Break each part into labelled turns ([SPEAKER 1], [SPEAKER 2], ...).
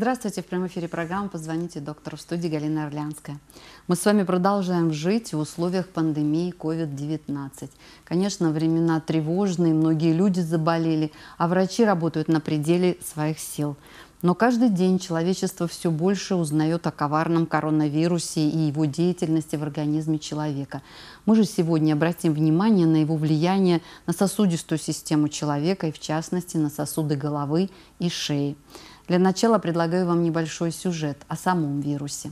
[SPEAKER 1] Здравствуйте, в прямом эфире программы «Позвоните доктору» в студии Галина Орлянская. Мы с вами продолжаем жить в условиях пандемии COVID-19. Конечно, времена тревожные, многие люди заболели, а врачи работают на пределе своих сил. Но каждый день человечество все больше узнает о коварном коронавирусе и его деятельности в организме человека. Мы же сегодня обратим внимание на его влияние на сосудистую систему человека и, в частности, на сосуды головы и шеи. Для начала предлагаю вам небольшой сюжет о самом вирусе.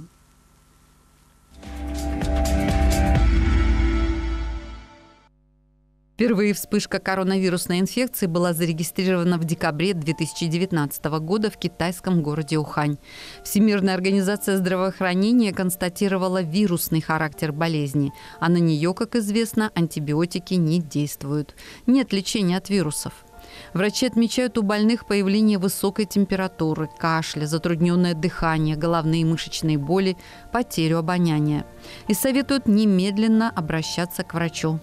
[SPEAKER 1] Впервые вспышка коронавирусной инфекции была зарегистрирована в декабре 2019 года в китайском городе Ухань. Всемирная организация здравоохранения констатировала вирусный характер болезни, а на нее, как известно, антибиотики не действуют. Нет лечения от вирусов. Врачи отмечают у больных появление высокой температуры, кашля, затрудненное дыхание, головные и мышечные боли, потерю обоняния. И советуют немедленно обращаться к врачу.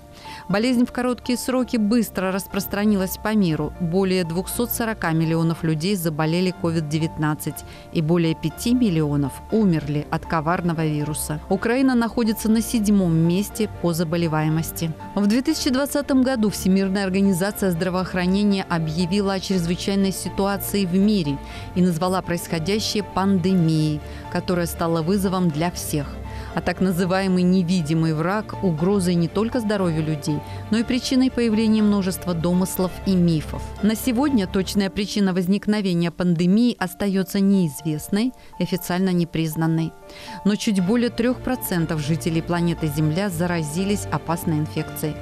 [SPEAKER 1] Болезнь в короткие сроки быстро распространилась по миру. Более 240 миллионов людей заболели COVID-19 и более 5 миллионов умерли от коварного вируса. Украина находится на седьмом месте по заболеваемости. В 2020 году Всемирная организация здравоохранения объявила о чрезвычайной ситуации в мире и назвала происходящее пандемией, которая стала вызовом для всех – а так называемый невидимый враг – угрозой не только здоровью людей, но и причиной появления множества домыслов и мифов. На сегодня точная причина возникновения пандемии остается неизвестной, официально непризнанной. Но чуть более 3% жителей планеты Земля заразились опасной инфекцией.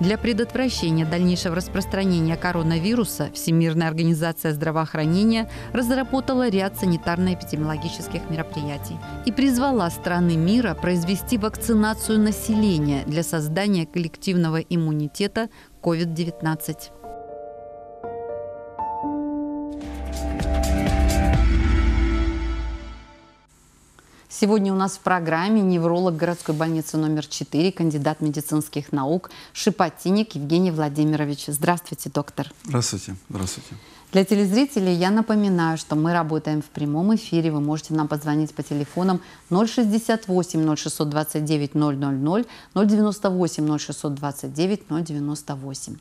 [SPEAKER 1] Для предотвращения дальнейшего распространения коронавируса Всемирная организация здравоохранения разработала ряд санитарно-эпидемиологических мероприятий и призвала страны мира произвести вакцинацию населения для создания коллективного иммунитета COVID-19. Сегодня у нас в программе невролог городской больницы номер 4, кандидат медицинских наук, шипотиник Евгений Владимирович. Здравствуйте, доктор.
[SPEAKER 2] Здравствуйте. Здравствуйте.
[SPEAKER 1] Для телезрителей я напоминаю, что мы работаем в прямом эфире. Вы можете нам позвонить по телефонам 068 0629 000, 098 0629 098.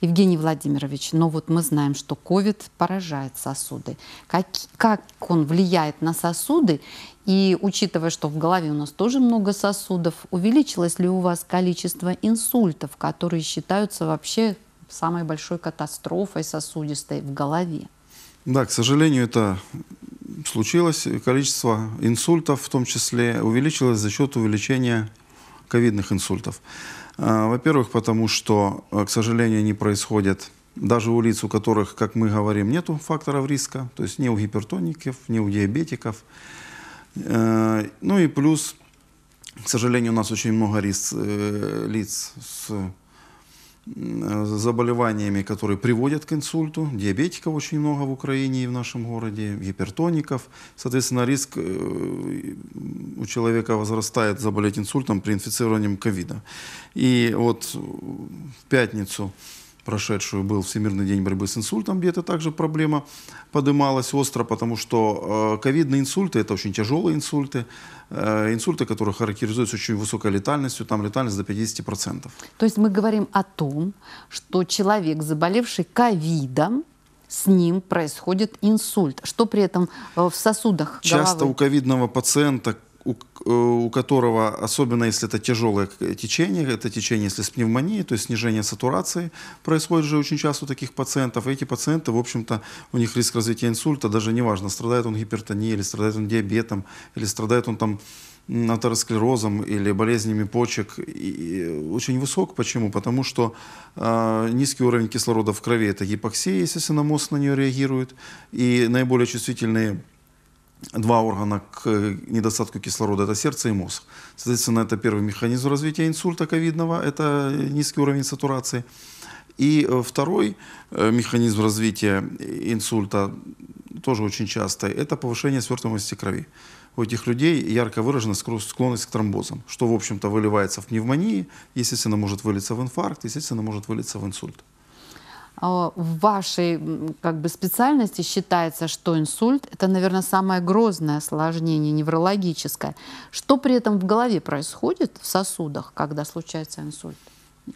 [SPEAKER 1] Евгений Владимирович, ну вот мы знаем, что COVID поражает сосуды. Как, как он влияет на сосуды? И учитывая, что в голове у нас тоже много сосудов, увеличилось ли у вас количество инсультов, которые считаются вообще самой большой катастрофой сосудистой в голове.
[SPEAKER 2] Да, к сожалению, это случилось. Количество инсультов в том числе увеличилось за счет увеличения ковидных инсультов. А, во-первых, потому что, к сожалению, они происходят даже у лиц, у которых, как мы говорим, нет факторов риска, то есть ни у гипертоников, ни у диабетиков. А, ну и плюс, к сожалению, у нас очень много э, лиц с заболеваниями, которые приводят к инсульту. Диабетиков очень много в Украине и в нашем городе, гипертоников. Соответственно, риск э, у человека возрастает заболеть инсультом при инфицировании ковида. И вот в пятницу прошедшую был Всемирный день борьбы с инсультом, где это также проблема поднималась остро, потому что э, ковидные инсульты – это очень тяжелые инсульты, э, инсульты, которые характеризуются очень высокой летальностью, там летальность до 50%.
[SPEAKER 1] То есть мы говорим о том, что человек, заболевший ковидом, с ним происходит инсульт. Что при этом э, в сосудах
[SPEAKER 2] Часто
[SPEAKER 1] головы?
[SPEAKER 2] у ковидного пациента у, э, у которого, особенно если это тяжелое течение, это течение, если с пневмонией, то есть снижение сатурации происходит же очень часто у таких пациентов. И эти пациенты, в общем-то, у них риск развития инсульта, даже неважно, страдает он гипертонией, или страдает он диабетом, или страдает он там атеросклерозом или болезнями почек и очень высок. Почему? Потому что э, низкий уровень кислорода в крови – это гипоксия, естественно, мозг на нее реагирует. И наиболее чувствительные два органа к недостатку кислорода – это сердце и мозг. Соответственно, это первый механизм развития инсульта ковидного – это низкий уровень сатурации. И э, второй э, механизм развития инсульта, тоже очень часто, это повышение свертываемости крови. У этих людей ярко выражена склонность к тромбозам, что, в общем-то, выливается в пневмонии, естественно, может вылиться в инфаркт, естественно, может вылиться в инсульт.
[SPEAKER 1] А, в вашей как бы, специальности считается, что инсульт – это, наверное, самое грозное осложнение неврологическое. Что при этом в голове происходит в сосудах, когда случается инсульт?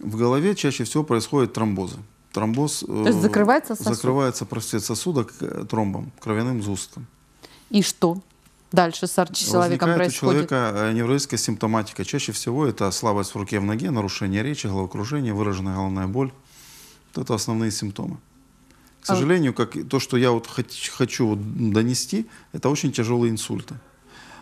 [SPEAKER 2] В голове чаще всего происходят тромбозы. Тромбоз
[SPEAKER 1] То есть закрывается сосуд?
[SPEAKER 2] Закрывается просвет сосуда тромбом, кровяным сгустком.
[SPEAKER 1] И что? дальше с человеком
[SPEAKER 2] Возникает
[SPEAKER 1] происходит?
[SPEAKER 2] у человека э, неврологическая симптоматика. Чаще всего это слабость в руке, в ноге, нарушение речи, головокружение, выраженная головная боль. Вот это основные симптомы. К а сожалению, как то, что я вот хочу донести, это очень тяжелые инсульты.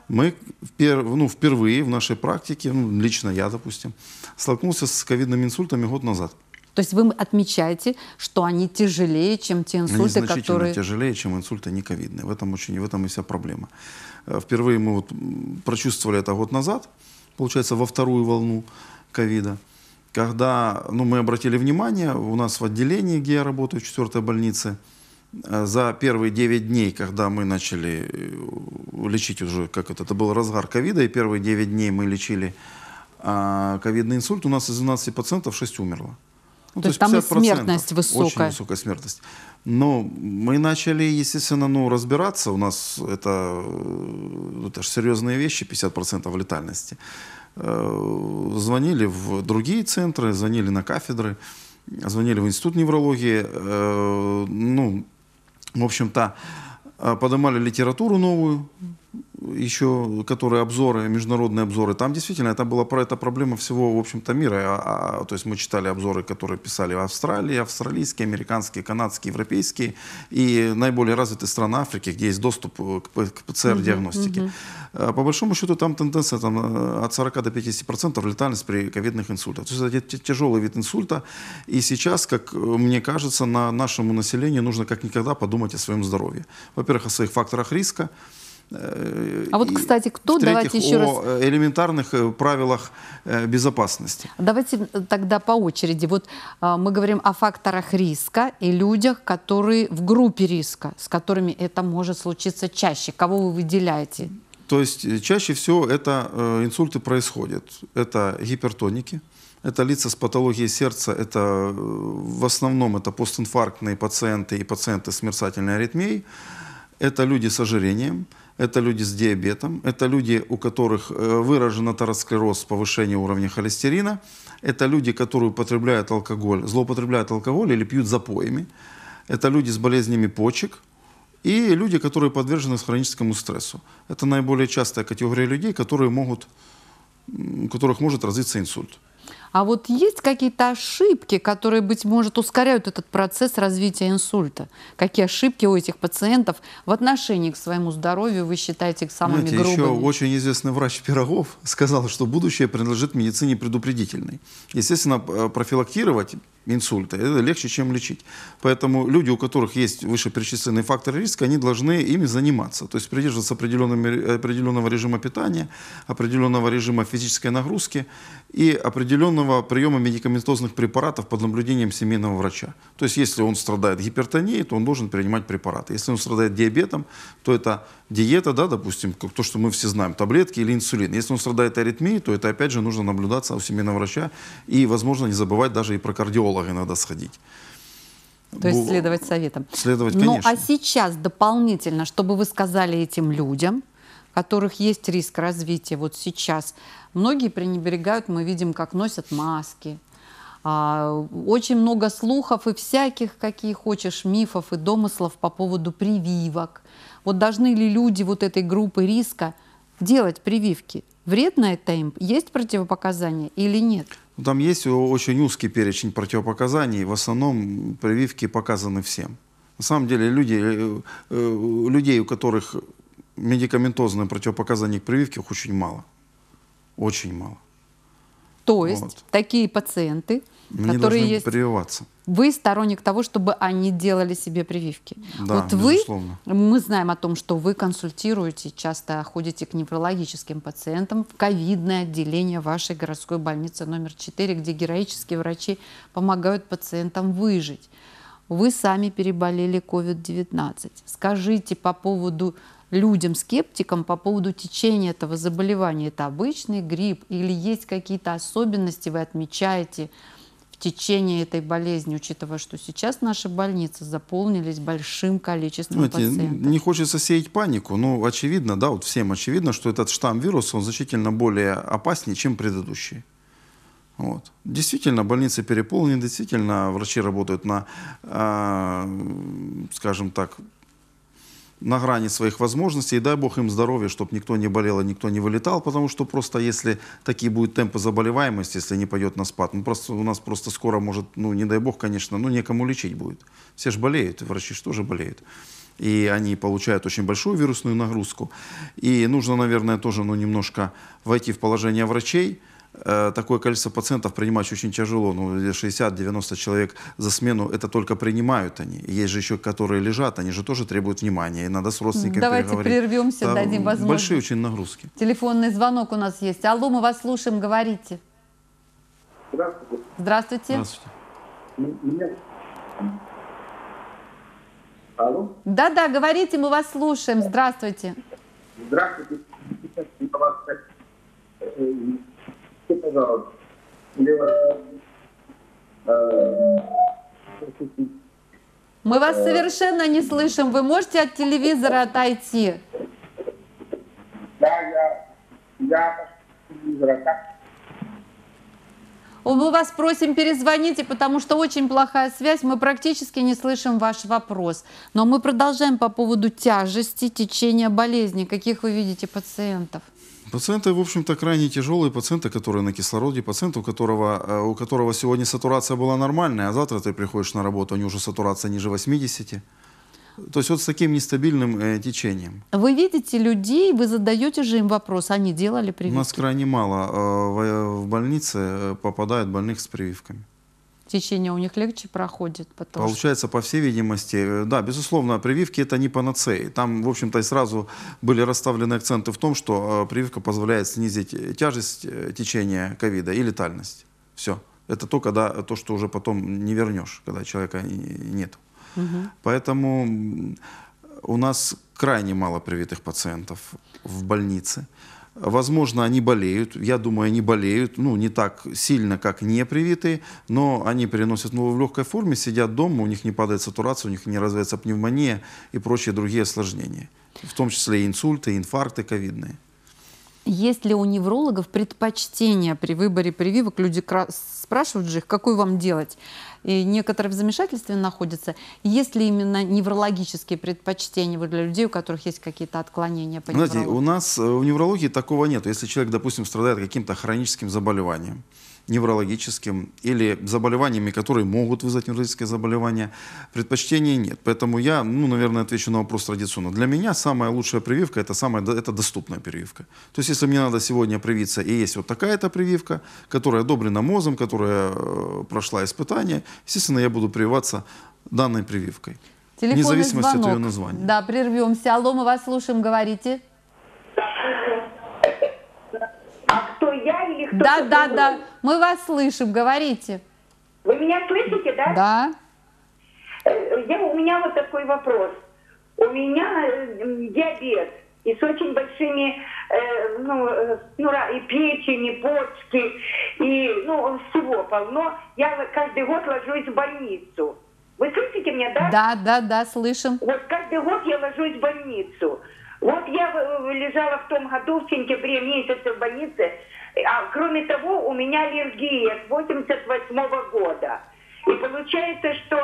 [SPEAKER 2] Мы ну, впервые в нашей практике, ну, лично я, допустим, столкнулся с ковидными инсультами год назад.
[SPEAKER 1] То есть вы отмечаете, что они тяжелее, чем те инсульты, они
[SPEAKER 2] значительно
[SPEAKER 1] которые...
[SPEAKER 2] тяжелее, чем инсульты не ковидные. В этом, очень, в этом и вся проблема. Э, впервые мы вот прочувствовали это год назад, получается, во вторую волну ковида когда ну, мы обратили внимание, у нас в отделении, где я работаю, в четвертой больнице, э, за первые 9 дней, когда мы начали э, лечить уже, как это, это был разгар ковида, и первые 9 дней мы лечили а, ковидный инсульт, у нас из 12 пациентов 6 умерло.
[SPEAKER 1] Ну, то, то есть там и смертность высокая.
[SPEAKER 2] Очень высокая смертность. Но мы начали, естественно, ну, разбираться. У нас это, э, это же серьезные вещи, 50% летальности. Э, звонили в другие центры, звонили на кафедры, звонили в институт неврологии. Э, ну, в общем-то, э, поднимали литературу новую, еще, которые обзоры, международные обзоры, там действительно это была про это проблема всего, в общем-то, мира. А, а, то есть мы читали обзоры, которые писали в Австралии, австралийские, американские, канадские, европейские и наиболее развитые страны Африки, где есть доступ к, к ПЦР-диагностике. Uh -huh, По большому счету там тенденция там, э, от 40 до 50% летальность при ковидных инсультах. То есть это тяжелый вид инсульта. И сейчас, как э, мне кажется, на нашему населению нужно как никогда подумать о своем здоровье. Во-первых, о своих факторах риска.
[SPEAKER 1] Э, а вот, кстати, кто, давайте еще раз...
[SPEAKER 2] о элементарных э, правилах э, безопасности.
[SPEAKER 1] Давайте тогда по очереди. Вот а, мы говорим о факторах риска и людях, которые в группе риска, с которыми это может случиться чаще. Кого вы выделяете?
[SPEAKER 2] То есть чаще всего это инсульты происходят. Это гипертоники, это лица с патологией сердца, это в основном это постинфарктные пациенты и пациенты с мерцательной аритмией. Это люди с ожирением, это люди с диабетом, это люди, у которых э, выражен атеросклероз, повышение уровня холестерина, это люди, которые употребляют алкоголь, злоупотребляют алкоголь или пьют запоями, это люди с болезнями почек, и люди, которые подвержены хроническому стрессу. Это наиболее частая категория людей, которые могут, у которых может развиться инсульт.
[SPEAKER 1] А вот есть какие-то ошибки, которые, быть может, ускоряют этот процесс развития инсульта? Какие ошибки у этих пациентов в отношении к своему здоровью вы считаете самыми
[SPEAKER 2] Знаете,
[SPEAKER 1] грубыми?
[SPEAKER 2] Еще очень известный врач Пирогов сказал, что будущее принадлежит медицине предупредительной. Естественно, профилактировать инсульта. Это легче, чем лечить. Поэтому люди, у которых есть вышеперечисленные факторы риска, они должны ими заниматься. То есть придерживаться определенного режима питания, определенного режима физической нагрузки и определенного приема медикаментозных препаратов под наблюдением семейного врача. То есть если он страдает гипертонией, то он должен принимать препараты. Если он страдает диабетом, то это диета, да, допустим, то, что мы все знаем, таблетки или инсулин. Если он страдает аритмией, то это опять же нужно наблюдаться у семейного врача и, возможно, не забывать даже и про кардиолога иногда сходить.
[SPEAKER 1] То есть следовать советам.
[SPEAKER 2] Следовать, конечно.
[SPEAKER 1] Ну а сейчас дополнительно, чтобы вы сказали этим людям, которых есть риск развития вот сейчас, многие пренебрегают, мы видим, как носят маски, а, очень много слухов и всяких, какие хочешь, мифов и домыслов по поводу прививок. Вот должны ли люди вот этой группы риска делать прививки? Вредно это им? Есть противопоказания или нет?
[SPEAKER 2] Ну, там есть очень узкий перечень противопоказаний. В основном прививки показаны всем. На самом деле люди, э, э, людей, у которых медикаментозные противопоказания к прививке, их очень мало. Очень мало.
[SPEAKER 1] То есть вот. такие пациенты,
[SPEAKER 2] Они
[SPEAKER 1] которые
[SPEAKER 2] есть... прививаться.
[SPEAKER 1] Вы сторонник того, чтобы они делали себе прививки.
[SPEAKER 2] Да,
[SPEAKER 1] вот вы, безусловно. мы знаем о том, что вы консультируете, часто ходите к неврологическим пациентам в ковидное отделение вашей городской больницы номер 4, где героические врачи помогают пациентам выжить. Вы сами переболели COVID-19. Скажите по поводу людям-скептикам по поводу течения этого заболевания. Это обычный грипп или есть какие-то особенности, вы отмечаете в течение этой болезни, учитывая, что сейчас наши больницы заполнились большим количеством
[SPEAKER 2] Знаете,
[SPEAKER 1] пациентов?
[SPEAKER 2] не хочется сеять панику, но очевидно, да, вот всем очевидно, что этот штамм вируса, он значительно более опаснее, чем предыдущий. Вот. Действительно, больницы переполнены, действительно, врачи работают на, э, скажем так, на грани своих возможностей. И дай бог им здоровья, чтобы никто не болел никто не вылетал, потому что просто если такие будут темпы заболеваемости, если не пойдет на спад, ну просто у нас просто скоро может, ну не дай бог, конечно, ну некому лечить будет. Все же болеют, врачи же тоже болеют. И они получают очень большую вирусную нагрузку. И нужно, наверное, тоже ну, немножко войти в положение врачей, такое количество пациентов принимать очень тяжело. Ну, 60-90 человек за смену, это только принимают они. Есть же еще, которые лежат, они же тоже требуют внимания. И надо с родственниками
[SPEAKER 1] Давайте
[SPEAKER 2] переговорить.
[SPEAKER 1] прервемся,
[SPEAKER 2] Там
[SPEAKER 1] дадим возможность.
[SPEAKER 2] Большие очень нагрузки.
[SPEAKER 1] Телефонный звонок у нас есть. Алло, мы вас слушаем, говорите.
[SPEAKER 3] Здравствуйте.
[SPEAKER 1] Здравствуйте.
[SPEAKER 2] Здравствуйте.
[SPEAKER 3] Алло?
[SPEAKER 1] Да-да, говорите, мы вас слушаем. Здравствуйте.
[SPEAKER 3] Здравствуйте. Э, скажите, пожалуйста, э,
[SPEAKER 1] Мы вас совершенно не слышим. Вы можете от телевизора отойти?
[SPEAKER 3] Да, я, я телевизора, как?
[SPEAKER 1] Мы вас просим перезвоните, потому что очень плохая связь. Мы практически не слышим ваш вопрос. Но мы продолжаем по поводу тяжести течения болезни. Каких вы видите пациентов?
[SPEAKER 2] Пациенты, в общем-то, крайне тяжелые пациенты, которые на кислороде, пациент, у которого, э, у которого сегодня сатурация была нормальная, а завтра ты приходишь на работу, у него уже сатурация ниже 80. То есть вот с таким нестабильным э, течением.
[SPEAKER 1] Вы видите людей, вы задаете же им вопрос, они делали
[SPEAKER 2] У нас
[SPEAKER 1] прививки?
[SPEAKER 2] крайне мало э, в, в больнице э, попадает больных с прививками.
[SPEAKER 1] Течение у них легче проходит? Потому что...
[SPEAKER 2] Получается, по всей видимости, э, да, безусловно, прививки это не панацеи. Там, в общем-то, и сразу были расставлены акценты в том, что э, прививка позволяет снизить тяжесть э, течения ковида и летальность. Все. Это то, когда, то, что уже потом не вернешь, когда человека нет. Поэтому м, у нас крайне мало привитых пациентов в больнице. Возможно, они болеют. Я думаю, они болеют. Ну, не так сильно, как не привитые, но они переносят ну, в легкой форме, сидят дома, у них не падает сатурация, у них не развивается пневмония и прочие другие осложнения. В том числе инсульты, инфаркты ковидные.
[SPEAKER 1] Есть ли у неврологов предпочтение при выборе прививок? Люди спрашивают же их, какую вам делать? И некоторые в замешательстве находятся. Есть ли именно неврологические предпочтения вот для людей, у которых есть какие-то отклонения по
[SPEAKER 2] Знаете,
[SPEAKER 1] неврологии?
[SPEAKER 2] у нас э, в неврологии такого нет. Если человек, допустим, страдает каким-то хроническим заболеванием, неврологическим или заболеваниями, которые могут вызвать неврологическое заболевание, предпочтений нет. Поэтому я, ну, наверное, отвечу на вопрос традиционно. Для меня самая лучшая прививка это самая это доступная прививка. То есть, если мне надо сегодня привиться, и есть вот такая-то прививка, которая одобрена МОЗом, которая э, прошла испытание, естественно, я буду прививаться данной прививкой.
[SPEAKER 1] Телефонный
[SPEAKER 2] Вне зависимости от
[SPEAKER 1] звонок.
[SPEAKER 2] ее названия.
[SPEAKER 1] Да, прервемся. Алло, мы вас слушаем, говорите.
[SPEAKER 4] А кто я или кто
[SPEAKER 1] Да, да, да, мы вас слышим, говорите.
[SPEAKER 4] Вы меня слышите, да?
[SPEAKER 1] Да.
[SPEAKER 4] Э, Я, у меня вот такой вопрос. У меня э, диабет и с очень большими, э, ну, э, ну, и печень, и почки, и, ну, всего полно. Я каждый год ложусь в больницу. Вы слышите меня, да?
[SPEAKER 1] Да, да, да, слышим.
[SPEAKER 4] Вот каждый год я ложусь в больницу. Вот я лежала в том году, в сентябре месяце в больнице, а кроме того, у меня аллергия с 88 года. И получается, что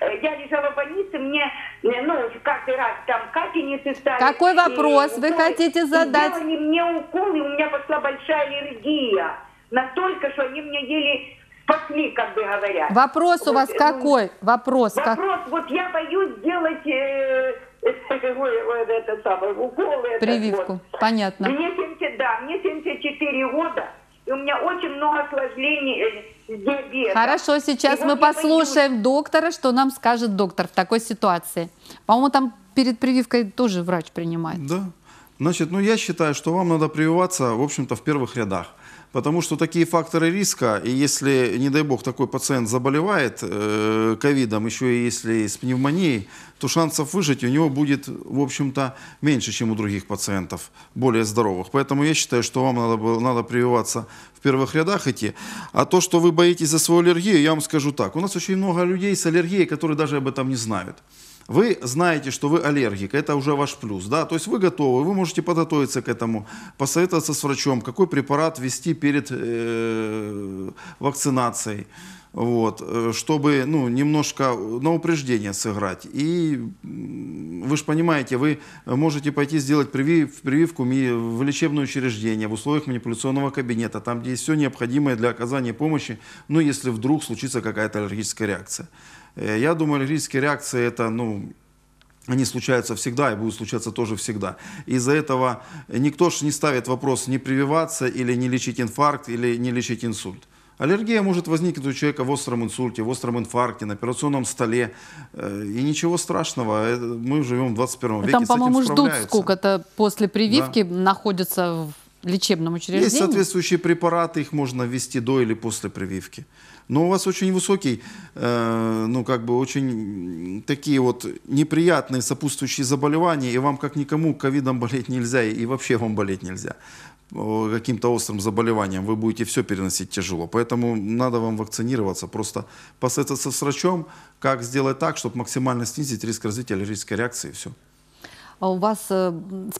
[SPEAKER 4] э, я лежала в больнице, мне, э, ну, каждый раз там капельницы ставят.
[SPEAKER 1] Какой
[SPEAKER 4] и
[SPEAKER 1] вопрос вы
[SPEAKER 4] уколы.
[SPEAKER 1] хотите
[SPEAKER 4] И
[SPEAKER 1] задать?
[SPEAKER 4] сделали мне укол, и у меня пошла большая аллергия. Настолько, что они меня еле спасли, как бы говоря.
[SPEAKER 1] Вопрос у вас
[SPEAKER 4] Вот, э, ну,
[SPEAKER 1] какой? Вопрос. Как...
[SPEAKER 4] Вопрос, вот я боюсь делать э, вот это самое, уколы.
[SPEAKER 1] Прививку.
[SPEAKER 4] вот.
[SPEAKER 1] Понятно.
[SPEAKER 4] Мне 70, да, мне 74 года, и у меня очень много осложнений э, с диабетом.
[SPEAKER 1] Хорошо, сейчас
[SPEAKER 4] И
[SPEAKER 1] мы
[SPEAKER 4] вот
[SPEAKER 1] послушаем доктора, что нам скажет доктор в такой ситуации. По-моему, там перед прививкой тоже врач принимает.
[SPEAKER 2] Да. Значит, ну я считаю, что вам надо прививаться, в общем-то, в первых рядах. Потому что такие факторы риска, и если, не дай бог, такой пациент заболевает э, ковидом, еще и если с пневмонией, то шансов выжить у него будет, в общем-то, меньше, чем у других пациентов, более здоровых. Поэтому я считаю, что вам надо, надо прививаться в первых рядах идти. А то, что вы боитесь за свою аллергию, я вам скажу так. У нас очень много людей с аллергией, которые даже об этом не знают. Вы знаете, что вы аллергик, это уже ваш плюс, да, то есть вы готовы, вы можете подготовиться к этому, посоветоваться с врачом, какой препарат ввести перед э, вакцинацией, вот, э, чтобы, ну, немножко на упреждение сыграть. И вы же понимаете, вы можете пойти сделать привив, прививку в лечебное учреждение, в условиях манипуляционного кабинета, там, где есть все необходимое для оказания помощи, ну, если вдруг случится какая-то аллергическая реакция. Э, я думаю, аллергические реакции это, ну, они случаются всегда и будут случаться тоже всегда. Из-за этого никто же не ставит вопрос не прививаться или не лечить инфаркт или не лечить инсульт. Аллергия может возникнуть у человека в остром инсульте, в остром инфаркте, на операционном столе. Э, и ничего страшного, э, мы живем в 21 веке,
[SPEAKER 1] Там, по-моему, ждут сколько-то после прививки, да. находятся в лечебном учреждении.
[SPEAKER 2] Есть соответствующие препараты, их можно ввести до или после прививки. Но у вас очень высокий, э, ну как бы очень такие вот неприятные сопутствующие заболевания, и вам как никому ковидом болеть нельзя, и вообще вам болеть нельзя каким-то острым заболеванием, вы будете все переносить тяжело. Поэтому надо вам вакцинироваться, просто посоветоваться с врачом, как сделать так, чтобы максимально снизить риск развития аллергической реакции, и все.
[SPEAKER 1] А у вас э,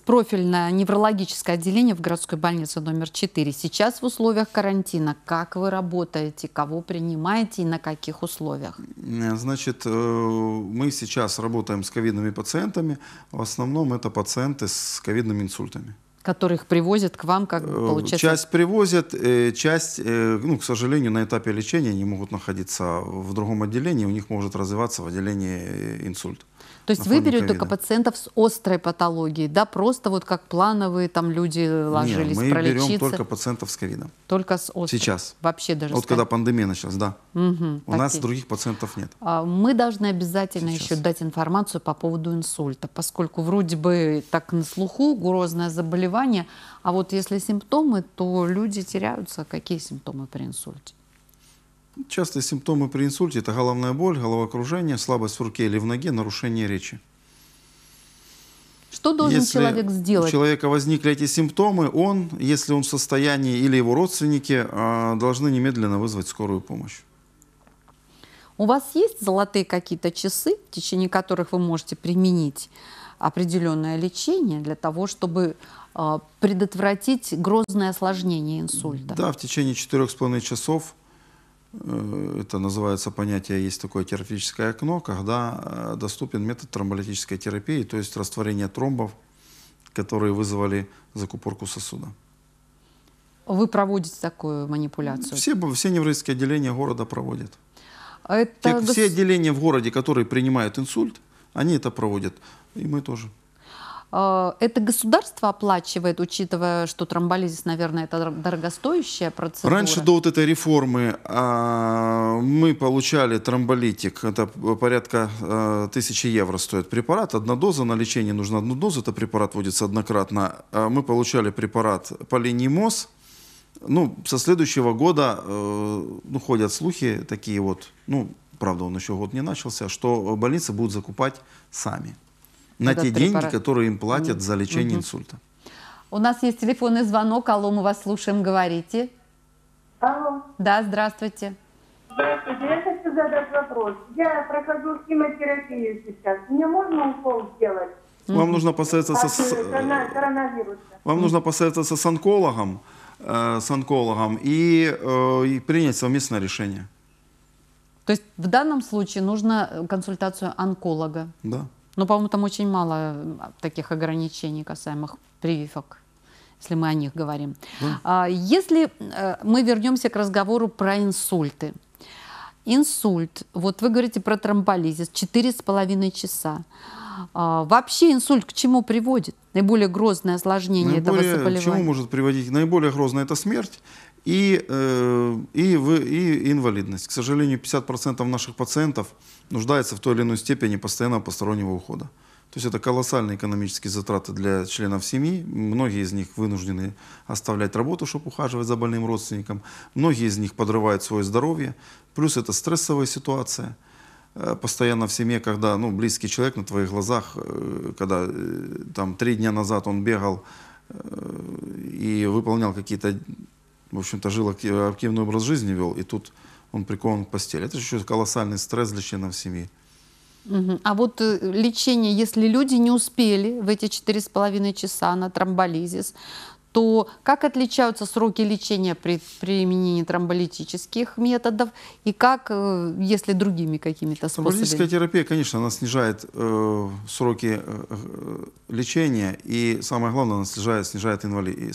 [SPEAKER 1] профильное неврологическое отделение в городской больнице номер 4. Сейчас в условиях карантина. Как вы работаете, кого принимаете и на каких условиях?
[SPEAKER 2] Э, значит, э, мы сейчас работаем с ковидными пациентами. В основном это пациенты с ковидными инсультами
[SPEAKER 1] которых привозят к вам, как получается?
[SPEAKER 2] Часть привозят, часть, ну, к сожалению, на этапе лечения не могут находиться в другом отделении, у них может развиваться в отделении инсульт.
[SPEAKER 1] То есть вы берете только пациентов с острой патологией, да, просто вот как плановые там люди ложились
[SPEAKER 2] Нет, мы
[SPEAKER 1] пролечиться?
[SPEAKER 2] берем только пациентов с ковидом.
[SPEAKER 1] Только с острой?
[SPEAKER 2] Сейчас.
[SPEAKER 1] Вообще даже
[SPEAKER 2] Вот когда пандемия началась, да.
[SPEAKER 1] Угу,
[SPEAKER 2] У нас других пациентов нет.
[SPEAKER 1] А, мы должны обязательно Сейчас. еще дать информацию по поводу инсульта, поскольку вроде бы так на слуху грозное заболевание, а вот если симптомы, то люди теряются. Какие симптомы при инсульте?
[SPEAKER 2] Частые симптомы при инсульте – это головная боль, головокружение, слабость в руке или в ноге, нарушение речи.
[SPEAKER 1] Что должен если человек сделать?
[SPEAKER 2] у человека возникли эти симптомы, он, если он в состоянии или его родственники, а, должны немедленно вызвать скорую помощь.
[SPEAKER 1] У вас есть золотые какие-то часы, в течение которых вы можете применить определенное лечение для того, чтобы а, предотвратить грозное осложнение инсульта?
[SPEAKER 2] Да, в течение четырех с половиной часов это называется понятие, есть такое терапевтическое окно, когда э, доступен метод тромболитической терапии, то есть растворение тромбов, которые вызвали закупорку сосуда.
[SPEAKER 1] Вы проводите такую манипуляцию?
[SPEAKER 2] Все, все неврологические отделения города проводят.
[SPEAKER 1] Это...
[SPEAKER 2] Те, все отделения в городе, которые принимают инсульт, они это проводят. И мы тоже.
[SPEAKER 1] А, это государство оплачивает, учитывая, что тромболизис, наверное, это дорогостоящая процедура?
[SPEAKER 2] Раньше до вот этой реформы а, мы получали тромболитик, это порядка а, тысячи евро стоит препарат, одна доза, на лечение нужна одна доза, это препарат вводится однократно. Мы получали препарат по линии МОЗ, ну, со следующего года э, ну, ходят слухи такие вот, ну, правда, он еще год не начался, что больницы будут закупать сами на те деньги, препарат. которые им платят за лечение угу. инсульта.
[SPEAKER 1] У нас есть телефонный звонок. Алло, мы вас слушаем, говорите.
[SPEAKER 5] Алло.
[SPEAKER 1] Да, здравствуйте.
[SPEAKER 5] Здравствуйте, я хочу задать вопрос. Я прохожу химиотерапию сейчас. Мне можно укол сделать?
[SPEAKER 2] Вам нужно посоветоваться с...
[SPEAKER 5] коронавируса.
[SPEAKER 2] Вам нужно посоветоваться с онкологом, э, с онкологом и, э, и принять совместное решение.
[SPEAKER 1] То есть в данном случае нужно консультацию онколога?
[SPEAKER 2] Да.
[SPEAKER 1] Но, по-моему, там очень мало таких ограничений касаемых прививок если мы о них говорим. Mm. Если э, мы вернемся к разговору про инсульты. Инсульт, вот вы говорите про тромболизис, 4,5 часа. А, вообще инсульт к чему приводит? Наиболее грозное осложнение
[SPEAKER 2] Наиболее,
[SPEAKER 1] этого заболевания?
[SPEAKER 2] К чему может приводить? Наиболее грозное – это смерть и, э, и, и инвалидность. К сожалению, 50% наших пациентов нуждается в той или иной степени постоянного постороннего ухода. То есть это колоссальные экономические затраты для членов семьи. Многие из них вынуждены оставлять работу, чтобы ухаживать за больным родственником. Многие из них подрывают свое здоровье. Плюс это стрессовая ситуация. Э, Постоянно в семье, когда ну, близкий человек на твоих глазах, э, когда э, там три дня назад он бегал и выполнял какие-то, в общем-то, жил актив- активный образ жизни вел, и тут он прикован к постели. Это еще колоссальный стресс для членов семьи.
[SPEAKER 1] А вот э, лечение, если люди не успели в эти четыре с половиной часа на тромболизис, то как отличаются сроки лечения при применении тромболитических методов и как, э, если другими какими-то
[SPEAKER 2] Тромболитическая
[SPEAKER 1] способами?
[SPEAKER 2] терапия, конечно, она снижает э, сроки э, э, лечения и, самое главное, она снижает, снижает инвали-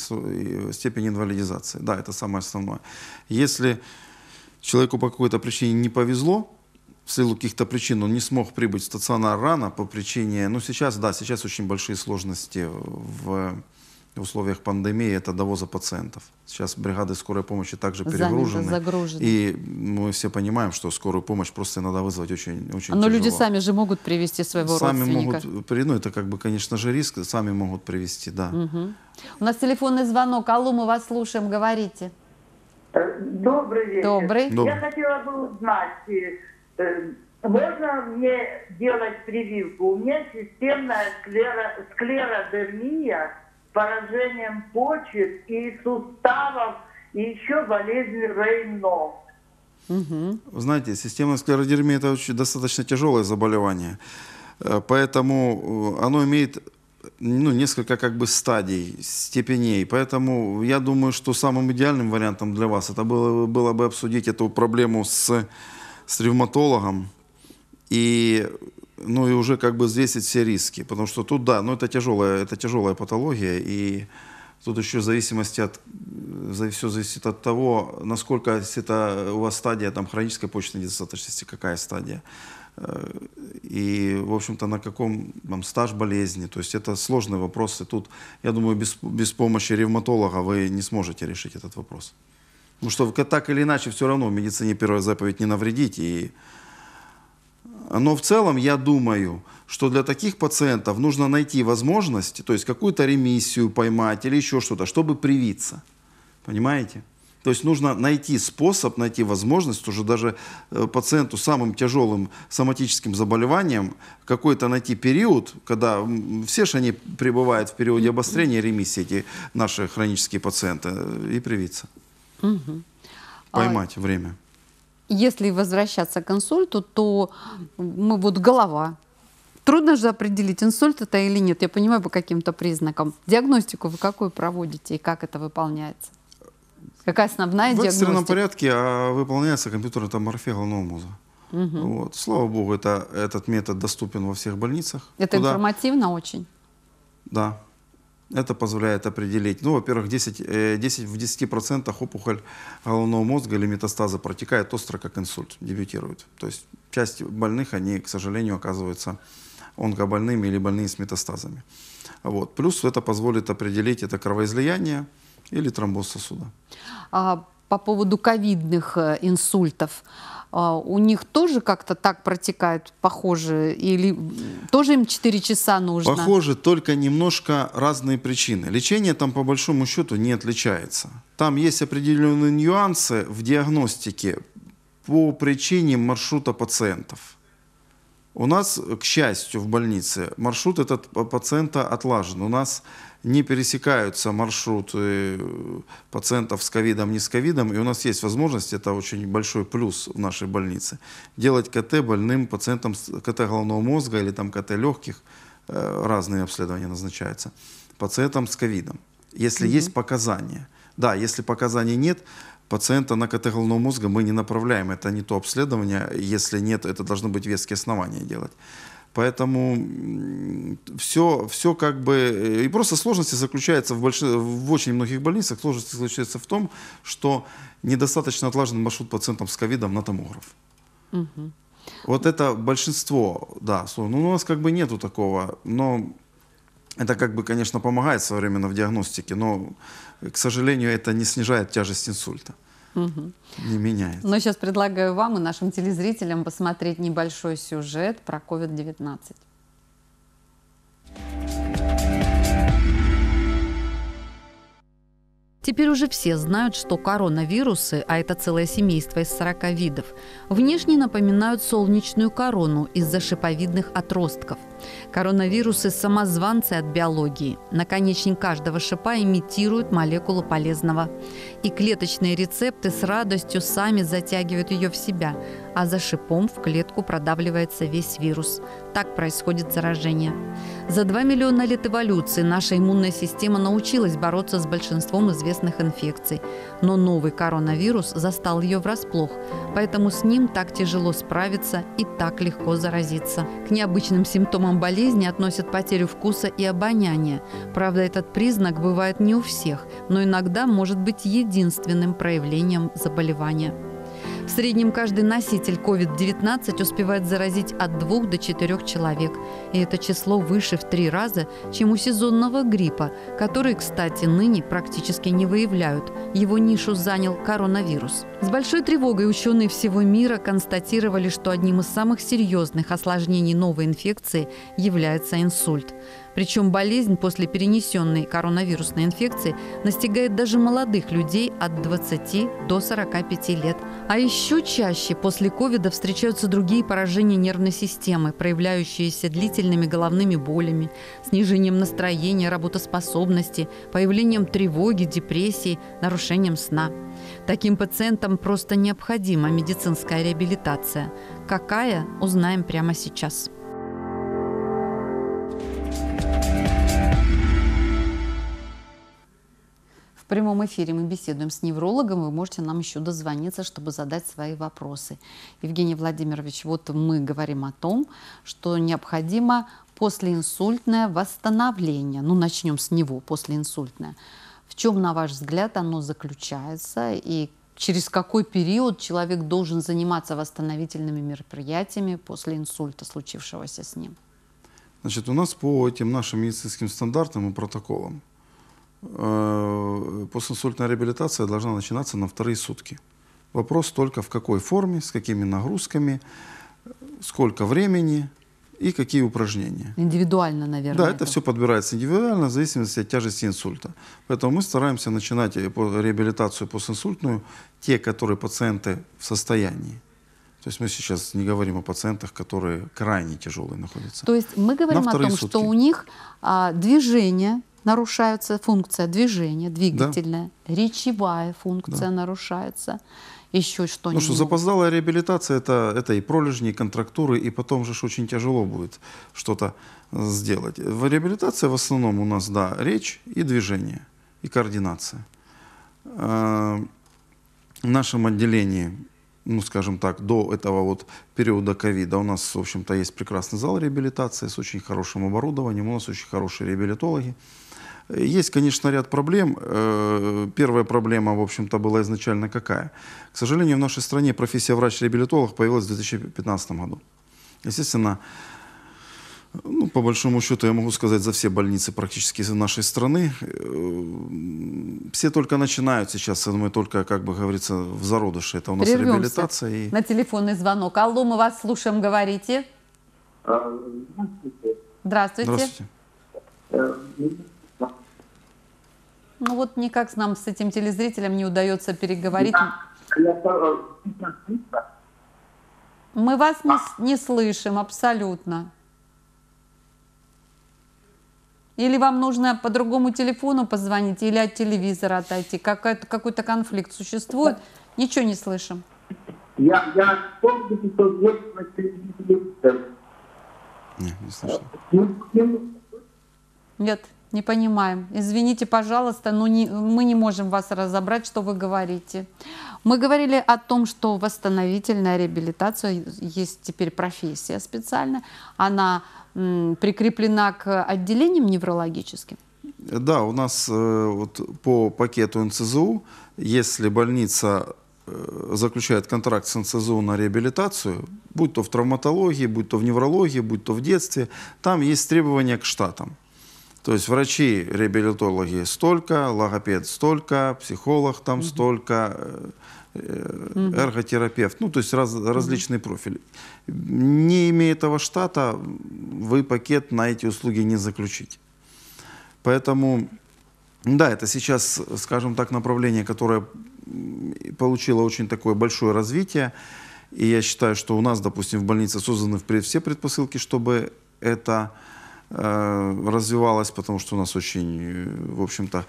[SPEAKER 2] степень инвалидизации. Да, это самое основное. Если человеку по какой-то причине не повезло, в силу каких-то причин он не смог прибыть в стационар рано по причине, ну сейчас, да, сейчас очень большие сложности в условиях пандемии это довоза пациентов. Сейчас бригады скорой помощи также перегружены.
[SPEAKER 1] загружены.
[SPEAKER 2] И мы все понимаем, что скорую помощь просто иногда вызвать очень, очень
[SPEAKER 1] Но люди
[SPEAKER 2] тяжело.
[SPEAKER 1] сами же могут привести своего
[SPEAKER 2] Сами
[SPEAKER 1] родственника.
[SPEAKER 2] могут, ну это как бы, конечно же, риск, сами могут привести, да.
[SPEAKER 1] Мгм. У нас телефонный звонок. Алло, мы вас слушаем, говорите.
[SPEAKER 5] Добрый вечер.
[SPEAKER 1] Добрый.
[SPEAKER 2] Добрый.
[SPEAKER 5] Я хотела бы узнать, э, э, можно мне делать прививку? У меня системная склеро- склеродермия с поражением почек и суставов, и еще болезнь Рейно.
[SPEAKER 2] Вы знаете, системная склеродермия это очень достаточно тяжелое заболевание, Э, поэтому оно имеет ну, несколько как бы стадий, степеней. Поэтому я думаю, что самым идеальным вариантом для вас это было, было бы обсудить эту проблему с, с ревматологом и ну и уже как бы взвесить все риски, потому что тут да, ну это тяжелая, это тяжелая патология. И тут еще в зависимости от, все зависит от того, насколько это у вас стадия там хронической почечной недостаточности, какая стадия и в общем-то на каком там стаж болезни, то есть это сложные вопросы. Тут я думаю без без помощи ревматолога вы не сможете решить этот вопрос. Потому что так или иначе все равно в медицине первая заповедь не навредить и но в целом я думаю, что для таких пациентов нужно найти возможность, то есть какую-то ремиссию поймать или еще что-то, чтобы привиться. Понимаете? То есть нужно найти способ, найти возможность уже даже э, пациенту с самым тяжелым соматическим заболеванием какой-то найти период, когда все же они пребывают в периоде обострения ремиссии, эти наши хронические пациенты, э, и привиться. Поймать время.
[SPEAKER 1] Если возвращаться к инсульту, то мы вот голова. Трудно же определить, инсульт это или нет. Я понимаю по каким-то признакам. Диагностику вы какую проводите и как это выполняется? Какая основная
[SPEAKER 2] В экстренном
[SPEAKER 1] диагностика?
[SPEAKER 2] порядке а, выполняется компьютерная томография головного мозга. Вот. Слава богу, это, этот метод доступен во всех больницах.
[SPEAKER 1] Это
[SPEAKER 2] Туда-
[SPEAKER 1] информативно очень.
[SPEAKER 2] Да. Это позволяет определить. Ну, во-первых, 10, э, 10 в 10% опухоль головного мозга или метастазы протекает остро, как инсульт, дебютирует. То есть часть больных, они, к сожалению, оказываются онкобольными или больные с метастазами. Вот. Плюс это позволит определить, это кровоизлияние или тромбоз сосуда.
[SPEAKER 1] А по поводу ковидных э, инсультов, а, у них тоже как-то так протекает похоже? Или тоже им 4 часа нужно?
[SPEAKER 2] Похоже, только немножко разные причины. Лечение там по большому счету не отличается. Там есть определенные нюансы в диагностике по причине маршрута пациентов. У нас, к счастью, в больнице маршрут этот пациента отлажен. У нас не пересекаются маршруты э, пациентов с ковидом, не с ковидом. И у нас есть возможность, это очень большой плюс в нашей больнице, делать КТ больным пациентам с КТ головного мозга или там КТ легких, э, разные обследования назначаются, пациентам с ковидом, если есть показания. Да, если показаний нет, пациента на КТ головного мозга мы не направляем. Это не то обследование. Если нет, это должны быть веские основания делать. Поэтому все, все как бы... э, И просто сложности заключаются в, больши- в очень многих больницах. Сложности заключается в том, что недостаточно отлажен маршрут пациентам с ковидом на томограф. Вот это большинство, да. Ну, у нас как бы нету такого, но это как бы, конечно, помогает современно в диагностике, но, к сожалению, это не снижает тяжесть инсульта угу. не меняется.
[SPEAKER 1] Но сейчас предлагаю вам и нашим телезрителям посмотреть небольшой сюжет про COVID-19. Теперь уже все знают, что коронавирусы, а это целое семейство из 40 видов, внешне напоминают солнечную корону из-за шиповидных отростков. Коронавирусы – самозванцы от биологии. Наконечник каждого шипа имитирует молекулу полезного. И клеточные рецепты с радостью сами затягивают ее в себя, а за шипом в клетку продавливается весь вирус. Так происходит заражение. За 2 миллиона лет эволюции наша иммунная система научилась бороться с большинством известных инфекций. Но новый коронавирус застал ее врасплох, поэтому с ним так тяжело справиться и так легко заразиться. К необычным симптомам болезни относят потерю вкуса и обоняния. Правда, этот признак бывает не у всех, но иногда может быть единственным проявлением заболевания. В среднем каждый носитель COVID-19 успевает заразить от 2 до 4 человек. И это число выше в три раза, чем у сезонного гриппа, который, кстати, ныне практически не выявляют. Его нишу занял коронавирус. С большой тревогой ученые всего мира констатировали, что одним из самых серьезных осложнений новой инфекции является инсульт. Причем болезнь после перенесенной коронавирусной инфекции настигает даже молодых людей от 20 до 45 лет. А еще чаще после ковида встречаются другие поражения нервной системы, проявляющиеся длительными головными болями, снижением настроения, работоспособности, появлением тревоги, депрессии, нарушением сна. Таким пациентам просто необходима медицинская реабилитация. Какая, узнаем прямо сейчас. Прямом эфире мы беседуем с неврологом. Вы можете нам еще дозвониться, чтобы задать свои вопросы. Евгений Владимирович, вот мы говорим о том, что необходимо послеинсультное восстановление. Ну, начнем с него, послеинсультное. В чем, на ваш взгляд, оно заключается и через какой период человек должен заниматься восстановительными мероприятиями после инсульта, случившегося с ним?
[SPEAKER 2] Значит, у нас по этим нашим медицинским стандартам и протоколам постинсультная реабилитация должна начинаться на вторые сутки. Вопрос только в какой форме, с какими нагрузками, сколько времени и какие упражнения.
[SPEAKER 1] Индивидуально, наверное.
[SPEAKER 2] Да, это, это все подбирается индивидуально в зависимости от тяжести инсульта. Поэтому мы стараемся начинать реабилитацию постинсультную, те, которые пациенты в состоянии. То есть мы сейчас не говорим о пациентах, которые крайне тяжелые находятся.
[SPEAKER 1] То есть мы говорим о том, сутки. что у них а, движение нарушается, функция движения, двигательная, да. речевая функция да. нарушается, еще что-нибудь.
[SPEAKER 2] Ну что, запоздалая реабилитация это, это и пролежни, и контрактуры, и потом же очень тяжело будет что-то сделать. В реабилитации в основном у нас, да, речь и движение, и координация. А, в нашем отделении ну, скажем так, до этого вот периода ковида у нас, в общем-то, есть прекрасный зал реабилитации с очень хорошим оборудованием, у нас очень хорошие реабилитологи. Есть, конечно, ряд проблем. Э, первая проблема, в общем-то, была изначально какая? К сожалению, в нашей стране профессия врач-реабилитолог появилась в 2015 году. Естественно, ну, по большому счету, я могу сказать за все больницы практически из нашей страны. Э, все только начинают сейчас, я думаю, только, как бы говорится, в зародыше. Это у нас Прервемся реабилитация. И...
[SPEAKER 1] На телефонный звонок. Алло, мы вас слушаем, говорите.
[SPEAKER 3] А,
[SPEAKER 1] здравствуйте.
[SPEAKER 2] Здравствуйте.
[SPEAKER 1] Здравствуйте. Ну вот никак с нам с этим телезрителем не удается переговорить. Мы вас не, не слышим абсолютно. Или вам нужно по другому телефону позвонить, или от телевизора отойти. Какой-то конфликт существует. Ничего не слышим.
[SPEAKER 3] Я, я помню, что есть на телевизоре.
[SPEAKER 2] Нет, не слышно.
[SPEAKER 1] Нет, не понимаем. Извините, пожалуйста, но не, мы не можем вас разобрать, что вы говорите. Мы говорили о том, что восстановительная реабилитация, есть теперь профессия специальная, она м, прикреплена к отделениям неврологическим.
[SPEAKER 2] Да, у нас э, вот по пакету НЦЗУ, если больница э, заключает контракт с НЦЗУ на реабилитацию, будь то в травматологии, будь то в неврологии, будь то в детстве, там есть требования к штатам. То есть врачи, реабилитологи столько, логопед столько, психолог там угу. столько, угу. эрготерапевт, ну то есть раз, различные профили. Не имея этого штата, вы пакет на эти услуги не заключите. Поэтому Да, это сейчас, скажем так, направление, которое получило очень такое большое развитие. И я считаю, что у нас, допустим, в больнице созданы все предпосылки, чтобы это э, развивалось, потому что у нас очень, в общем-то,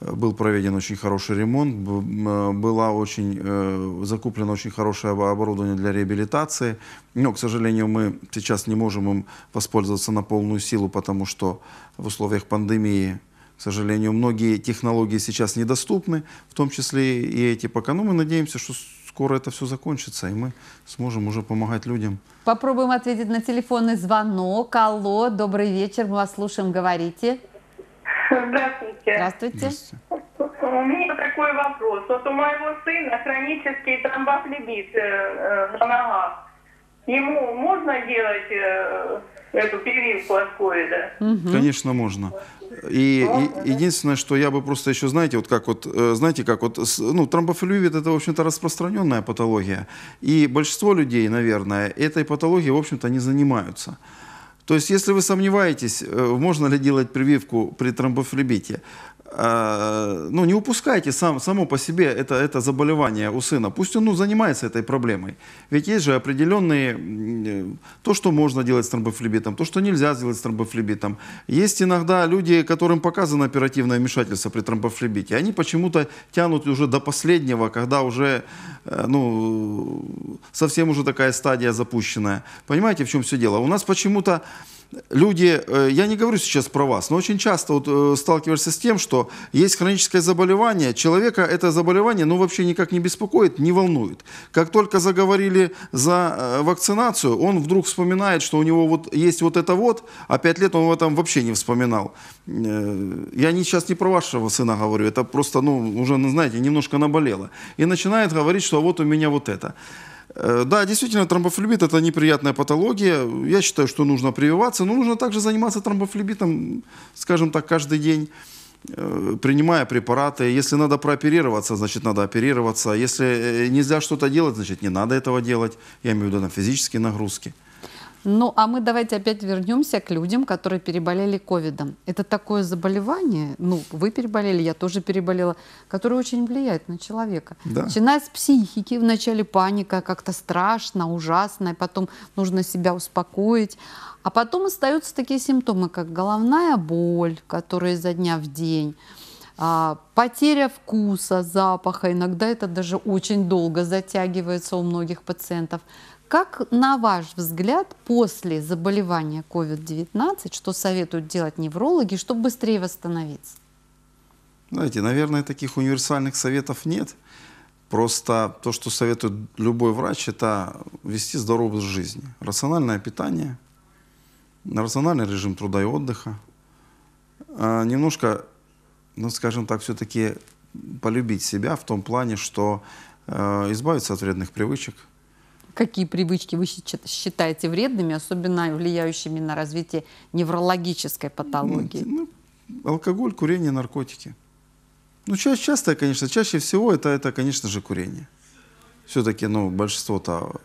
[SPEAKER 2] был проведен очень хороший ремонт, б- м, была очень, э, закуплено очень хорошее обо- оборудование для реабилитации. Но, к сожалению, мы сейчас не можем им воспользоваться на полную силу, потому что в условиях пандемии, к сожалению, многие технологии сейчас недоступны, в том числе и эти пока. Но мы надеемся, что скоро это все закончится, и мы сможем уже помогать людям.
[SPEAKER 1] Попробуем ответить на телефонный звонок. Алло, добрый вечер, мы вас слушаем, говорите.
[SPEAKER 6] Здравствуйте.
[SPEAKER 1] Здравствуйте.
[SPEAKER 2] Здравствуйте.
[SPEAKER 6] У меня такой вопрос. Вот у моего сына хронический тромбофлебит э, э, на ногах. Ему можно делать э, эту прививку от ковида?
[SPEAKER 2] Конечно, можно. И, и единственное, что я бы просто еще, знаете, вот как вот, э, знаете, как вот, ну, тромбофлюид это, в общем-то, распространенная патология. И большинство людей, наверное, этой патологией, в общем-то, не занимаются. То есть, если вы сомневаетесь, э, можно ли делать прививку при тромбофлебите, ну, не упускайте сам, само по себе это, это заболевание у сына. Пусть он ну, занимается этой проблемой. Ведь есть же определенные, то, что можно делать с тромбофлебитом, то, что нельзя сделать с тромбофлебитом. Есть иногда люди, которым показано оперативное вмешательство при тромбофлебите. Они почему-то тянут уже до последнего, когда уже, э, ну, совсем уже такая стадия запущенная. Понимаете, в чем все дело? У нас почему-то люди, э, я не говорю сейчас про вас, но очень часто вот, э, сталкиваешься с тем, что есть хроническое заболевание, человека это заболевание ну, вообще никак не беспокоит, не волнует. Как только заговорили за э, вакцинацию, он вдруг вспоминает, что у него вот есть вот это вот, а пять лет он в этом вообще не вспоминал. Я не, сейчас не про вашего сына говорю, это просто, ну, уже, ну, знаете, немножко наболело. И начинает говорить, что вот у меня вот это. Э, Да, действительно, тромбофлебит – это неприятная патология. Я считаю, что нужно прививаться, но нужно также заниматься тромбофлебитом, скажем так, каждый день, э, принимая препараты. Если надо прооперироваться, значит, надо оперироваться. Если э, нельзя что-то делать, значит, не надо этого делать. Я имею в виду на физические нагрузки.
[SPEAKER 1] Ну, а мы давайте опять вернемся к людям, которые переболели ковидом. Это такое заболевание, ну, вы переболели, я тоже переболела, которое очень влияет на человека.
[SPEAKER 2] Да.
[SPEAKER 1] Начиная с психики, вначале паника, как-то страшно, ужасно, и потом нужно себя успокоить. А потом остаются такие симптомы, как головная боль, которая изо дня в день, а, потеря вкуса, запаха, иногда это даже очень долго затягивается у многих пациентов. Как, на ваш взгляд, после заболевания COVID-19, что советуют делать неврологи, чтобы быстрее восстановиться?
[SPEAKER 2] Знаете, наверное, таких универсальных советов нет. Просто то, что советует любой врач, это вести здоровый образ жизни. Рациональное питание, рациональный режим труда и отдыха. А, немножко, ну, скажем так, все-таки полюбить себя в том плане, что э, избавиться от вредных привычек.
[SPEAKER 1] Какие привычки вы считаете вредными, особенно влияющими на развитие неврологической патологии?
[SPEAKER 2] Ну, алкоголь, курение, наркотики. Ну, ча- часто, конечно, чаще всего это, это конечно же, курение. Все-таки, ну, большинство-то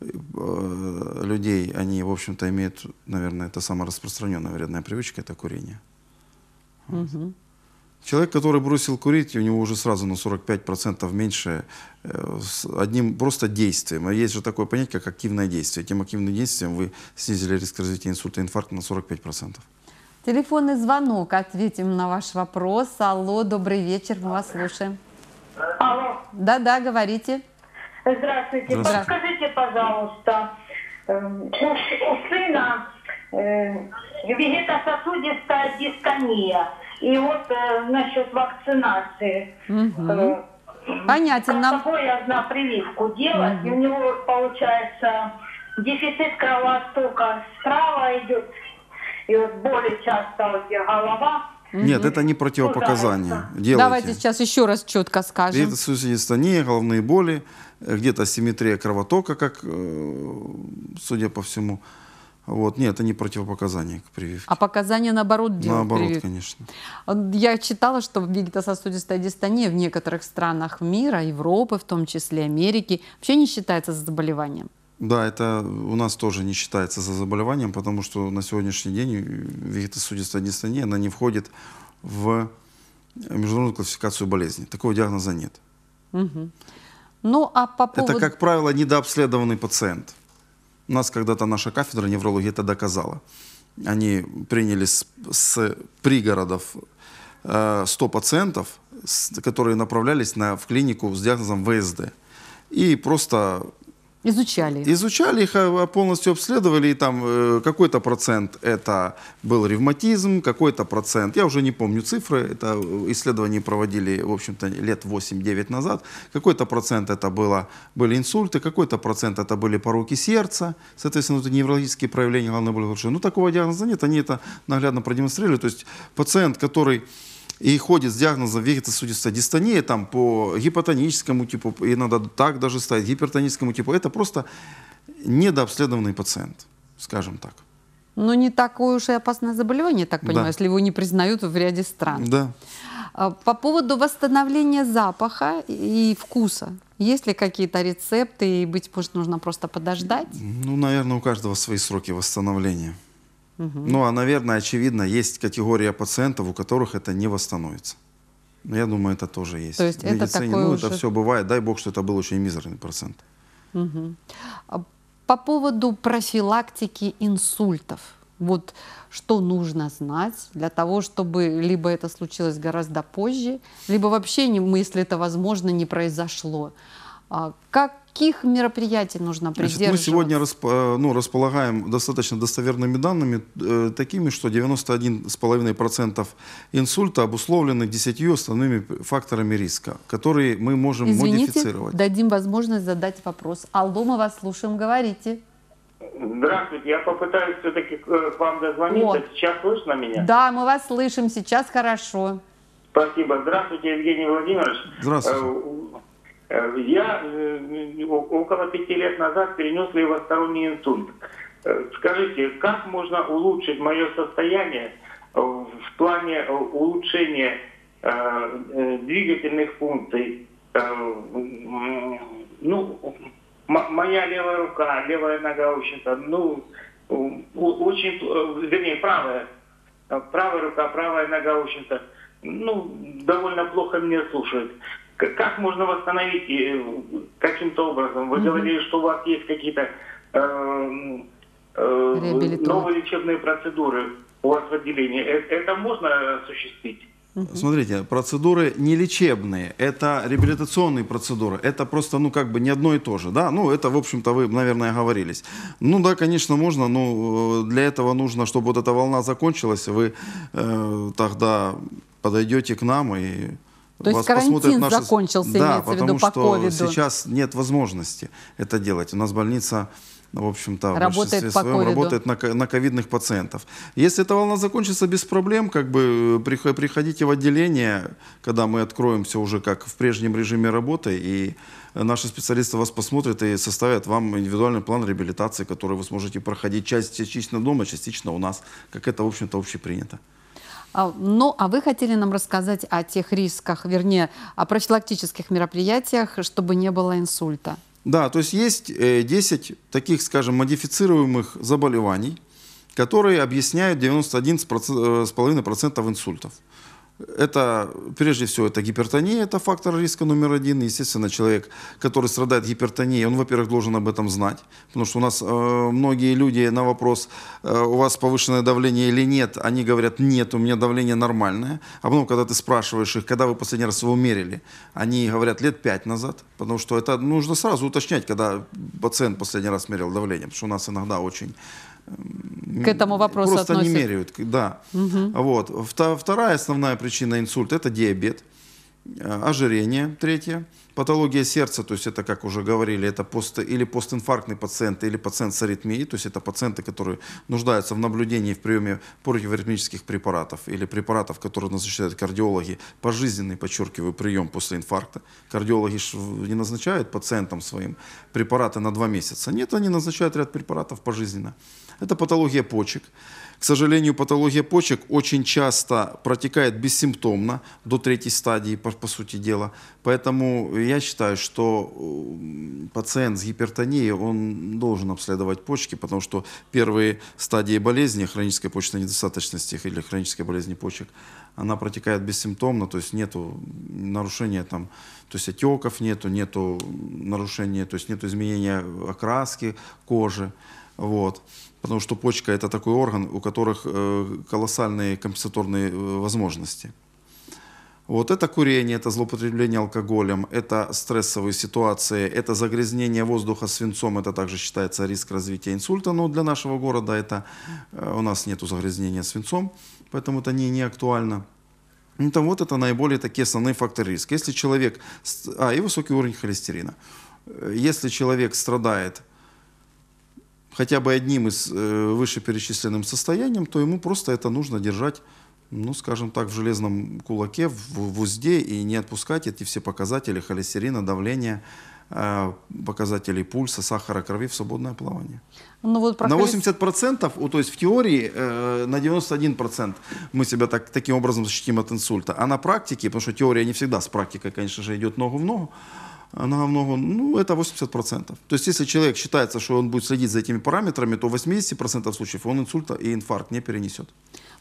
[SPEAKER 2] э, людей, они, в общем-то, имеют, наверное, это самая распространенная вредная привычка, это курение.
[SPEAKER 1] Мгм.
[SPEAKER 2] Человек, который бросил курить, у него уже сразу на 45% меньше э, с одним просто действием. А есть же такое понятие, как активное действие. Тем активным действием вы снизили риск развития инсульта и инфаркта на 45%.
[SPEAKER 1] Телефонный звонок. Ответим на ваш вопрос. Алло, добрый вечер, мы вас слушаем.
[SPEAKER 6] Алло,
[SPEAKER 1] Да-да, говорите.
[SPEAKER 6] здравствуйте.
[SPEAKER 2] Здравствуйте.
[SPEAKER 6] Подскажите, пожалуйста, эм, у, у сына э, вегетососудистая дистония. И вот э, насчет вакцинации.
[SPEAKER 1] Мгм.
[SPEAKER 6] Э,
[SPEAKER 1] Понятен нам.
[SPEAKER 6] Какой одна прививку делать? И у него получается дефицит кровооттока справа идет, и вот боли часто вот и голова.
[SPEAKER 2] Нет, это не противопоказание. Делайте.
[SPEAKER 1] Давайте сейчас еще раз четко скажем.
[SPEAKER 2] Вегетосудистония, головные боли, э, где-то асимметрия кровотока, как, э, судя по всему. Вот. Нет, это не противопоказание к прививке.
[SPEAKER 1] А показания наоборот делать
[SPEAKER 2] Наоборот,
[SPEAKER 1] прививку.
[SPEAKER 2] конечно.
[SPEAKER 1] Я читала, что вегетососудистая дистония в некоторых странах мира, Европы, в том числе Америки, вообще не считается заболеванием.
[SPEAKER 2] Да, это у нас тоже не считается за заболеванием, потому что на сегодняшний день вегетосудистая дистония, она не входит в международную классификацию болезней. Такого диагноза нет.
[SPEAKER 1] Ну, а по поводу...
[SPEAKER 2] Это, как правило, недообследованный пациент. У нас когда-то наша кафедра неврологии это доказала. Они приняли с, с пригородов э, 100 пациентов, с- которые направлялись на, в клинику с диагнозом ВСД. И просто
[SPEAKER 1] Изучали.
[SPEAKER 2] изучали их, а, полностью обследовали, и там э, какой-то процент это был ревматизм, какой-то процент, я уже не помню цифры, это э, исследования проводили, в общем-то, лет 8-9 назад, какой-то процент это было, были инсульты, какой-то процент это были пороки сердца, соответственно, это неврологические проявления головной боли большие. Ну, такого диагноза нет, они это наглядно продемонстрировали, то есть пациент, который и ходит с диагнозом вегетосудистая дистония там, по гипотоническому типу, иногда так даже ставить, гипертоническому типу, это просто недообследованный пациент, скажем так.
[SPEAKER 1] Ну, не такое уж и опасное заболевание, так понимаю,
[SPEAKER 2] Да.
[SPEAKER 1] если его не признают в ряде стран.
[SPEAKER 2] Да.
[SPEAKER 1] А, По поводу восстановления запаха и вкуса. Есть ли какие-то рецепты, и, быть может, нужно просто подождать?
[SPEAKER 2] Ну, наверное, у каждого свои сроки восстановления. Ну, а, наверное, очевидно, есть категория пациентов, у которых это не восстановится. Но Я думаю, это тоже есть.
[SPEAKER 1] То есть
[SPEAKER 2] В
[SPEAKER 1] это
[SPEAKER 2] медицине,
[SPEAKER 1] такое
[SPEAKER 2] ну,
[SPEAKER 1] уже-
[SPEAKER 2] это все бывает. Дай бог, что это был очень мизерный процент.
[SPEAKER 1] А По поводу профилактики инсультов. Вот что нужно знать для того, чтобы либо это случилось гораздо позже, либо вообще, если это возможно, не произошло. А Каких мероприятий нужно
[SPEAKER 2] Значит,
[SPEAKER 1] придерживаться?
[SPEAKER 2] мы сегодня расп- э, ну, располагаем достаточно достоверными данными, э, такими, что 91,5% инсульта обусловлены 10 основными факторами риска, которые мы можем
[SPEAKER 1] Извините,
[SPEAKER 2] модифицировать.
[SPEAKER 1] дадим возможность задать вопрос. Алло, мы вас слушаем, говорите.
[SPEAKER 3] Здравствуйте, я попытаюсь все-таки к вам дозвониться.
[SPEAKER 1] О.
[SPEAKER 3] Сейчас слышно меня?
[SPEAKER 1] Да, мы вас слышим, сейчас хорошо.
[SPEAKER 3] Спасибо. Здравствуйте, Евгений Владимирович.
[SPEAKER 2] Здравствуйте.
[SPEAKER 3] Э, э, Я э, о- около пяти лет назад перенес левосторонний инсульт. Э, Скажите, как можно улучшить мое состояние э, в плане э, улучшения э, э, двигательных функций? Э, Ну, моя левая рука, левая нога, в общем-то, ну, очень, э, вернее, правая правая рука, правая нога, в общем-то, ну, довольно плохо меня слушает. Как можно восстановить э, каким-то образом? Вы говорили, что у вас есть какие-то э, э,
[SPEAKER 1] Реабилитолог.
[SPEAKER 3] новые лечебные процедуры у вас в отделении. Э- Это можно осуществить?
[SPEAKER 2] Смотрите, процедуры не лечебные, это реабилитационные процедуры. Это просто, ну, как бы не одно и то же, да? Ну, это, в общем-то, вы, наверное, оговорились. Ну, да, конечно, можно, но э, для этого нужно, чтобы вот эта волна закончилась, вы э, тогда подойдете к нам и
[SPEAKER 1] То есть карантин
[SPEAKER 2] наши...
[SPEAKER 1] закончился,
[SPEAKER 2] да,
[SPEAKER 1] имеется в виду,
[SPEAKER 2] потому
[SPEAKER 1] по
[SPEAKER 2] что
[SPEAKER 1] ковиду.
[SPEAKER 2] сейчас нет возможности это делать. У нас больница в общем-то, в
[SPEAKER 1] Работает
[SPEAKER 2] большинстве
[SPEAKER 1] по
[SPEAKER 2] своем
[SPEAKER 1] ковиду.
[SPEAKER 2] работает на, ко- на ковидных пациентов. Если эта волна закончится без проблем, как бы э, прихо- приходите в отделение, когда мы откроемся уже как в прежнем режиме работы, и наши специалисты вас посмотрят и составят вам индивидуальный план реабилитации, который вы сможете проходить часть- частично дома, частично у нас, как это, в общем-то, общепринято.
[SPEAKER 1] А, Ну, а вы хотели нам рассказать о тех рисках, вернее, о профилактических мероприятиях, чтобы не было инсульта.
[SPEAKER 2] Да, то есть есть э, 10 таких, скажем, модифицируемых заболеваний, которые объясняют 91,5% инсультов. Это, прежде всего, это гипертония, это фактор риска номер один. Естественно, человек, который страдает гипертонией, он, во-первых, должен об этом знать, потому что у нас э, многие люди на вопрос, э, у вас повышенное давление или нет, они говорят, нет, у меня давление нормальное. А потом, когда ты спрашиваешь их, когда вы последний раз его мерили, они говорят, лет пять назад, потому что это нужно сразу уточнять, когда пациент последний раз мерил давление, потому что у нас иногда очень
[SPEAKER 1] К этому вопросу
[SPEAKER 2] просто не
[SPEAKER 1] относят.
[SPEAKER 2] меряют, да. Вот. Вта- Вторая основная причина инсульта – это диабет, э, ожирение, третье, патология сердца, то есть это, как уже говорили, это пост, или постинфарктный пациент, или пациент с аритмией, то есть это пациенты, которые нуждаются в наблюдении в приеме противоритмических препаратов или препаратов, которые назначают кардиологи, пожизненный, подчеркиваю, прием после инфаркта. Кардиологи не назначают пациентам своим препараты на два месяца. Нет, они назначают ряд препаратов пожизненно. Это патология почек. К сожалению, патология почек очень часто протекает бессимптомно до третьей стадии, по, по сути дела. Поэтому я считаю, что пациент с гипертонией, он должен обследовать почки, потому что первые стадии болезни, хронической почечной недостаточности или хронической болезни почек, она протекает бессимптомно, то есть нету нарушения там, то есть отеков нету, нету нарушения, то есть нету изменения окраски кожи, вот. Потому что почка это такой орган, у которых э, колоссальные компенсаторные э, возможности. Вот это курение, это злоупотребление алкоголем, это стрессовые ситуации, это загрязнение воздуха свинцом, это также считается риск развития инсульта, но для нашего города это э, у нас нет загрязнения свинцом, поэтому это не, не актуально. Это вот это наиболее такие основные факторы риска. Если человек, а и высокий уровень холестерина. Если человек страдает хотя бы одним из э, вышеперечисленным состоянием, то ему просто это нужно держать, ну, скажем так, в железном кулаке, в, в узде и не отпускать эти все показатели холестерина, давления, э, показателей пульса, сахара крови в свободное плавание. Ну, вот на 80%, то есть в теории э, на 91% мы себя так, таким образом защитим от инсульта. А на практике, потому что теория не всегда с практикой, конечно же, идет ногу в ногу, намного, ну, это 80%. То есть, если человек считается, что он будет следить за этими параметрами, то в 80% случаев он инсульта и инфаркт не перенесет.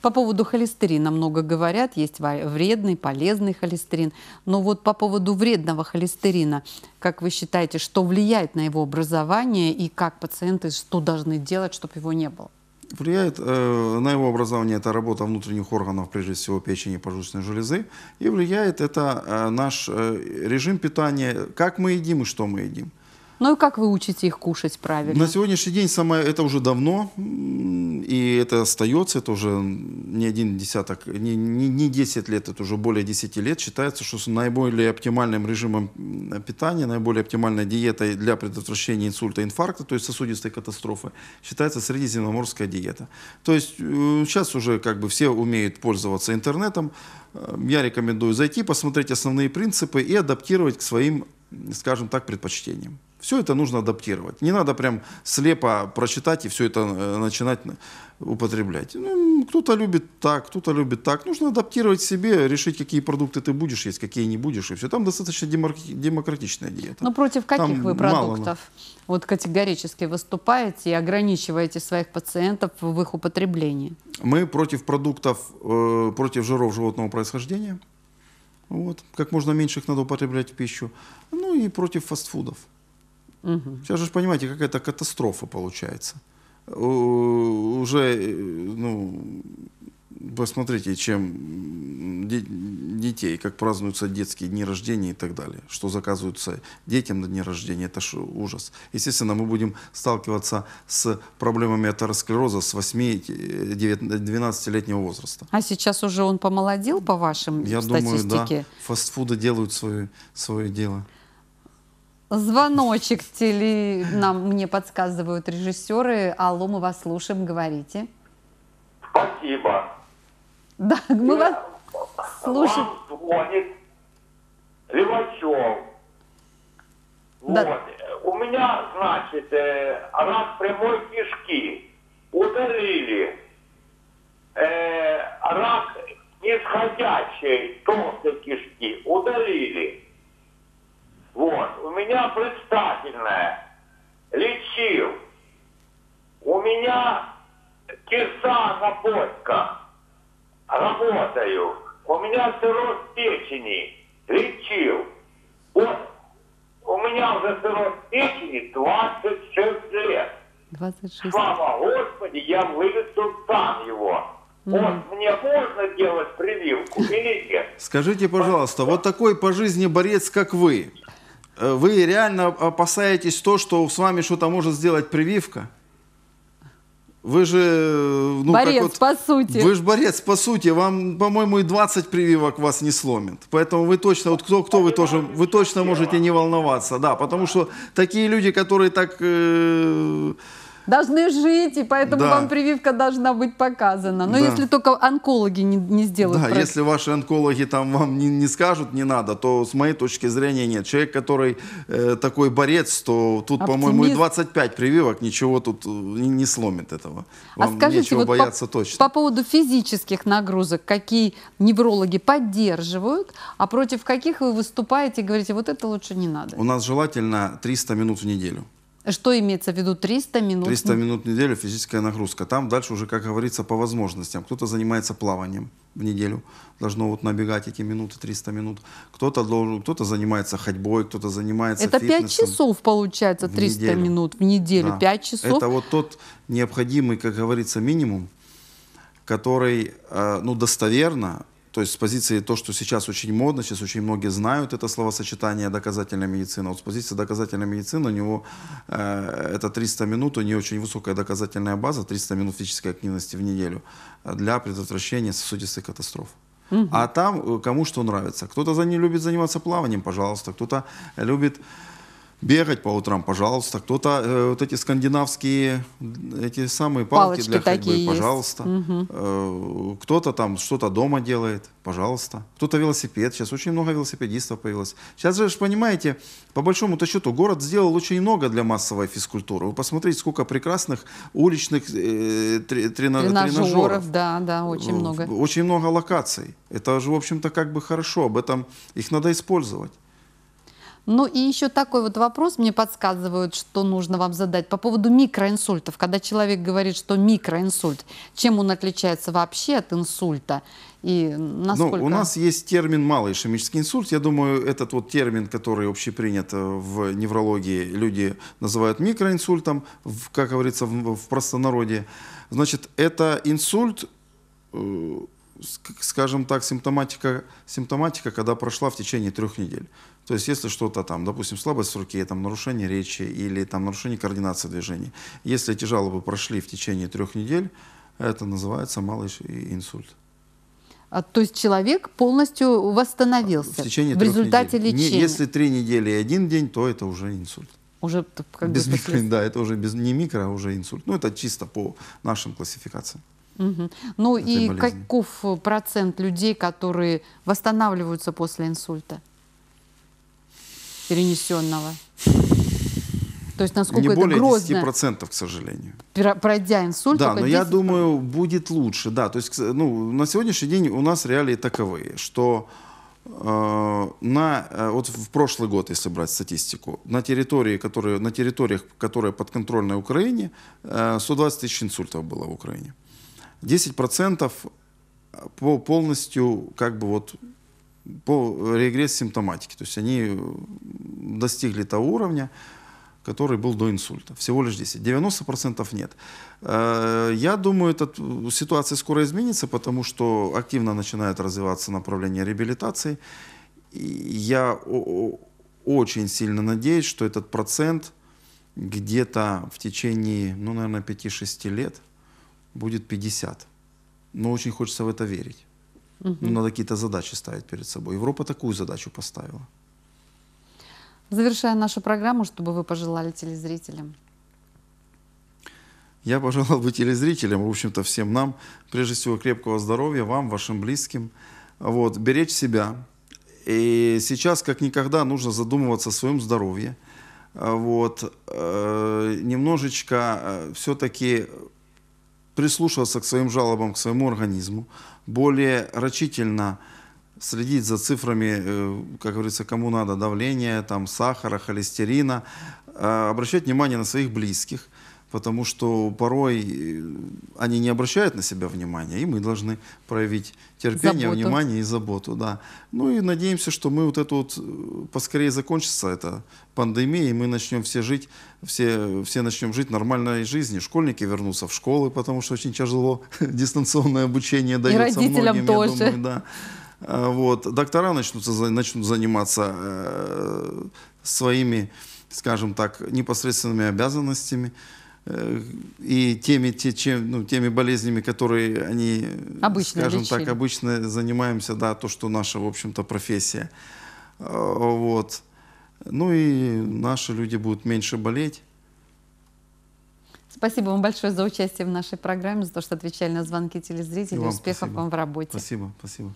[SPEAKER 1] По поводу холестерина много говорят, есть вредный, полезный холестерин. Но вот по поводу вредного холестерина, как вы считаете, что влияет на его образование и как пациенты что должны делать, чтобы его не было?
[SPEAKER 2] Влияет э, на его образование это работа внутренних органов, прежде всего печени и поджелудочной железы. И влияет это э, наш э, режим питания, как мы едим и что мы едим.
[SPEAKER 1] Ну и как вы учите их кушать правильно?
[SPEAKER 2] На сегодняшний день самое, это уже давно, и это остается, это уже не один десяток, не, не, не 10 лет, это уже более 10 лет. Считается, что наиболее оптимальным режимом питания, наиболее оптимальной диетой для предотвращения инсульта, инфаркта, то есть сосудистой катастрофы, считается средиземноморская диета. То есть э, сейчас уже как бы все умеют пользоваться интернетом. Э, я рекомендую зайти, посмотреть основные принципы и адаптировать к своим, скажем так, предпочтениям. Все это нужно адаптировать. Не надо прям слепо прочитать и все это э, начинать употреблять. Ну, кто-то любит так, кто-то любит так. Нужно адаптировать себе, решить, какие продукты ты будешь есть, какие не будешь, и все. Там достаточно демократичная диета.
[SPEAKER 1] Но против каких Там вы продуктов мало... вот категорически выступаете и ограничиваете своих пациентов в их употреблении?
[SPEAKER 2] Мы против продуктов, э, против жиров животного происхождения. Вот. Как можно меньше их надо употреблять в пищу. Ну и против фастфудов. Угу. Сейчас же, понимаете, какая-то катастрофа получается. Уже, ну, посмотрите, чем детей, как празднуются детские дни рождения и так далее, что заказываются детям на дни рождения, это же ужас. Естественно, мы будем сталкиваться с проблемами атеросклероза с 8-12-летнего возраста.
[SPEAKER 1] А сейчас уже он помолодел по вашим
[SPEAKER 2] Я
[SPEAKER 1] статистике?
[SPEAKER 2] думаю, да. Фастфуды делают свое, свое дело.
[SPEAKER 1] Звоночек теле... нам мне подсказывают режиссеры. Алло, мы вас слушаем, говорите.
[SPEAKER 3] Спасибо.
[SPEAKER 1] Да, мы Я... вас слушаем.
[SPEAKER 3] Вам звонит Левачев. Да. Вот. У меня, значит, э, рак прямой кишки. Удалили. Э, рак нисходящей толстой кишки. Удалили. Вот. У меня предстательная. Лечил. У меня киса на почках. Работаю. У меня цирроз печени. Лечил. Вот. У меня уже цирроз печени 26 лет. 26 Слава Господи, я вылечил сам его. Вот мне можно делать прививку или нет?
[SPEAKER 2] Скажите, пожалуйста, вот такой по жизни борец, как вы, вы реально опасаетесь то, что с вами что-то может сделать прививка? Вы же...
[SPEAKER 1] Э, ну, борец, вот, по сути.
[SPEAKER 2] Вы же борец, по сути. Вам, по-моему, и 20 прививок вас не сломит. Поэтому вы точно, вот кто, кто вы тоже, вы точно можете не волноваться. Да, потому что такие люди, которые так... Э,
[SPEAKER 1] должны жить, и поэтому
[SPEAKER 2] Да.
[SPEAKER 1] вам прививка должна быть показана. Но
[SPEAKER 2] Да.
[SPEAKER 1] если только онкологи не, не сделают
[SPEAKER 2] Да,
[SPEAKER 1] про-
[SPEAKER 2] если ваши онкологи там вам не, не скажут не надо, то с моей точки зрения нет. Человек, который э, такой борец, то тут, по-моему, и
[SPEAKER 1] Оптимист.
[SPEAKER 2] 25 прививок ничего тут э, не, не сломит этого.
[SPEAKER 1] А
[SPEAKER 2] Вам
[SPEAKER 1] скажите,
[SPEAKER 2] нечего
[SPEAKER 1] вот по-
[SPEAKER 2] бояться точно.
[SPEAKER 1] по поводу физических нагрузок, какие неврологи поддерживают, а против каких вы выступаете и говорите, вот это лучше не надо?
[SPEAKER 2] У нас желательно 300 минут в неделю.
[SPEAKER 1] Что имеется в виду? 300 минут?
[SPEAKER 2] 300 минут в неделю физическая нагрузка. Там дальше уже, как говорится, по возможностям. Кто-то занимается плаванием в неделю, должно вот набегать эти минуты, 300 минут. Кто-то должен, кто-то занимается ходьбой, кто-то занимается
[SPEAKER 1] Это 5
[SPEAKER 2] фитнесом.
[SPEAKER 1] часов получается,
[SPEAKER 2] в
[SPEAKER 1] 300
[SPEAKER 2] неделю.
[SPEAKER 1] минут в неделю.
[SPEAKER 2] Да.
[SPEAKER 1] 5 часов.
[SPEAKER 2] Это вот тот необходимый, как говорится, минимум, который, э, ну, достоверно, то есть с позиции то, что сейчас очень модно, сейчас очень многие знают это словосочетание доказательная медицина. Вот с позиции доказательной медицины у него э, это 300 минут, у нее очень высокая доказательная база, 300 минут физической активности в неделю для предотвращения сосудистых катастроф. А там э, кому что нравится. Кто-то за не любит заниматься плаванием, пожалуйста. Кто-то любит бегать по утрам, пожалуйста. Кто-то э, вот эти скандинавские эти самые палки
[SPEAKER 1] Палочки
[SPEAKER 2] для ходьбы,
[SPEAKER 1] есть.
[SPEAKER 2] пожалуйста. Э, кто-то там что-то дома делает, пожалуйста. Кто-то велосипед. Сейчас очень много велосипедистов появилось. Сейчас же, понимаете, по большому-то счету, город сделал очень много для массовой физкультуры. Вы посмотрите, сколько прекрасных уличных э, тре- трена-
[SPEAKER 1] Тренажеров,
[SPEAKER 2] тренажеров.
[SPEAKER 1] да, да, очень
[SPEAKER 2] В-
[SPEAKER 1] много.
[SPEAKER 2] Очень много локаций. Это же, в общем-то, как бы хорошо. Об этом их надо использовать.
[SPEAKER 1] Ну и еще такой вот вопрос мне подсказывают, что нужно вам задать по поводу микроинсультов. Когда человек говорит, что микроинсульт, чем он отличается вообще от инсульта? И насколько...
[SPEAKER 2] Ну, у нас есть термин «малый ишемический инсульт». Я думаю, этот вот термин, который общепринят э, в неврологии, люди называют микроинсультом, в, как говорится, в, в простонародье. Значит, это инсульт, э, ск- скажем так, симптоматика, симптоматика, когда прошла в течение трех недель. То есть, если что-то там, допустим, слабость в руке, там, нарушение речи или там, нарушение координации движений, если эти жалобы прошли в течение трех недель, это называется малый инсульт.
[SPEAKER 1] А, То есть человек полностью восстановился
[SPEAKER 2] в течение
[SPEAKER 1] в результате
[SPEAKER 2] недель. Не-
[SPEAKER 1] лечения.
[SPEAKER 2] если три недели и один день, то это уже инсульт.
[SPEAKER 1] Уже как
[SPEAKER 2] без микро,
[SPEAKER 1] последствия.
[SPEAKER 2] да, это уже без, не микро, а уже инсульт. Ну, это чисто по нашим классификациям.
[SPEAKER 1] Мгм. Ну и
[SPEAKER 2] болезни.
[SPEAKER 1] каков процент людей, которые восстанавливаются после инсульта перенесенного? То есть насколько
[SPEAKER 2] не
[SPEAKER 1] это
[SPEAKER 2] более
[SPEAKER 1] грозно,
[SPEAKER 2] 10%, к сожалению.
[SPEAKER 1] пройдя инсульт,
[SPEAKER 2] Да, но я
[SPEAKER 1] 10%.
[SPEAKER 2] думаю, будет лучше. Да, то есть, ну, на сегодняшний день у нас реалии таковые, что э, на, э, вот в прошлый год, если брать статистику, на, территории, которые, на территориях, которые подконтрольны Украине, э, 120 тысяч инсультов было в Украине. 10% по полностью как бы вот по регресс симптоматики. То есть они э, достигли того уровня, который был до инсульта. Всего лишь 10. 90% нет. Э, Я думаю, эта ситуация скоро изменится, потому что активно начинает развиваться направление реабилитации. Я очень сильно надеюсь, что этот процент где-то в течение, ну, наверное, 5-6 лет будет 50. Но очень хочется в это верить. Ну, надо какие-то задачи ставить перед собой. Европа такую задачу поставила.
[SPEAKER 1] Завершая нашу программу, чтобы вы пожелали телезрителям.
[SPEAKER 2] Я пожелал бы телезрителям, в общем-то, всем нам, прежде всего, крепкого здоровья, вам, вашим близким, вот, беречь себя. И сейчас, как никогда, нужно задумываться о своем здоровье. Вот, э, немножечко все-таки прислушиваться к своим жалобам, к своему организму, более рачительно следить за цифрами, э, как говорится, кому надо, давления, там, сахара, холестерина, э, обращать внимание на своих близких, потому что порой э, они не обращают на себя внимания, и мы должны проявить терпение,
[SPEAKER 1] Заботу.
[SPEAKER 2] внимание и заботу. Да. Ну и надеемся, что мы вот эту вот, э, поскорее закончится эта пандемия, и мы начнем все жить, все, все начнем жить нормальной жизнью. Школьники вернутся в школы, потому что очень тяжело дистанционное обучение дается
[SPEAKER 1] родителям
[SPEAKER 2] многим,
[SPEAKER 1] тоже.
[SPEAKER 2] я думаю, да. А, Вот. Доктора начнут, за- начнут заниматься э, своими, скажем так, непосредственными обязанностями и теми, те, чем, ну, теми болезнями, которые они,
[SPEAKER 1] Обычно
[SPEAKER 2] скажем так,
[SPEAKER 1] лечили.
[SPEAKER 2] обычно занимаемся, да, то, что наша, в общем-то, профессия. А, Вот. Ну и наши люди будут меньше болеть.
[SPEAKER 1] Спасибо вам большое за участие в нашей программе, за то, что отвечали на звонки телезрителей.
[SPEAKER 2] И вам
[SPEAKER 1] Успехов
[SPEAKER 2] спасибо.
[SPEAKER 1] вам в работе.
[SPEAKER 2] Спасибо, спасибо.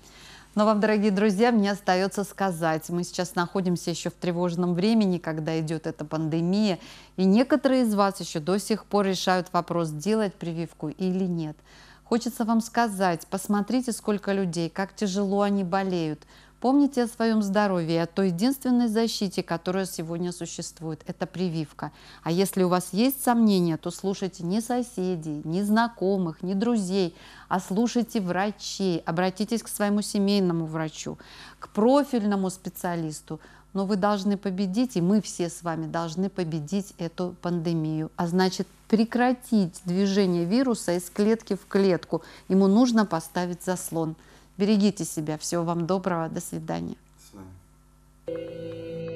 [SPEAKER 1] Но вам, дорогие друзья, мне остается сказать, мы сейчас находимся еще в тревожном времени, когда идет эта пандемия, и некоторые из вас еще до сих пор решают вопрос, делать прививку или нет. Хочется вам сказать, посмотрите, сколько людей, как тяжело они болеют. Помните о своем здоровье о той единственной защите, которая сегодня существует. Это прививка. А если у вас есть сомнения, то слушайте не соседей, не знакомых, не друзей, а слушайте врачей. Обратитесь к своему семейному врачу, к профильному специалисту. Но вы должны победить, и мы все с вами должны победить эту пандемию. А значит, прекратить движение вируса из клетки в клетку. Ему нужно поставить заслон. Берегите себя. Всего вам доброго. До свидания.
[SPEAKER 2] До свидания.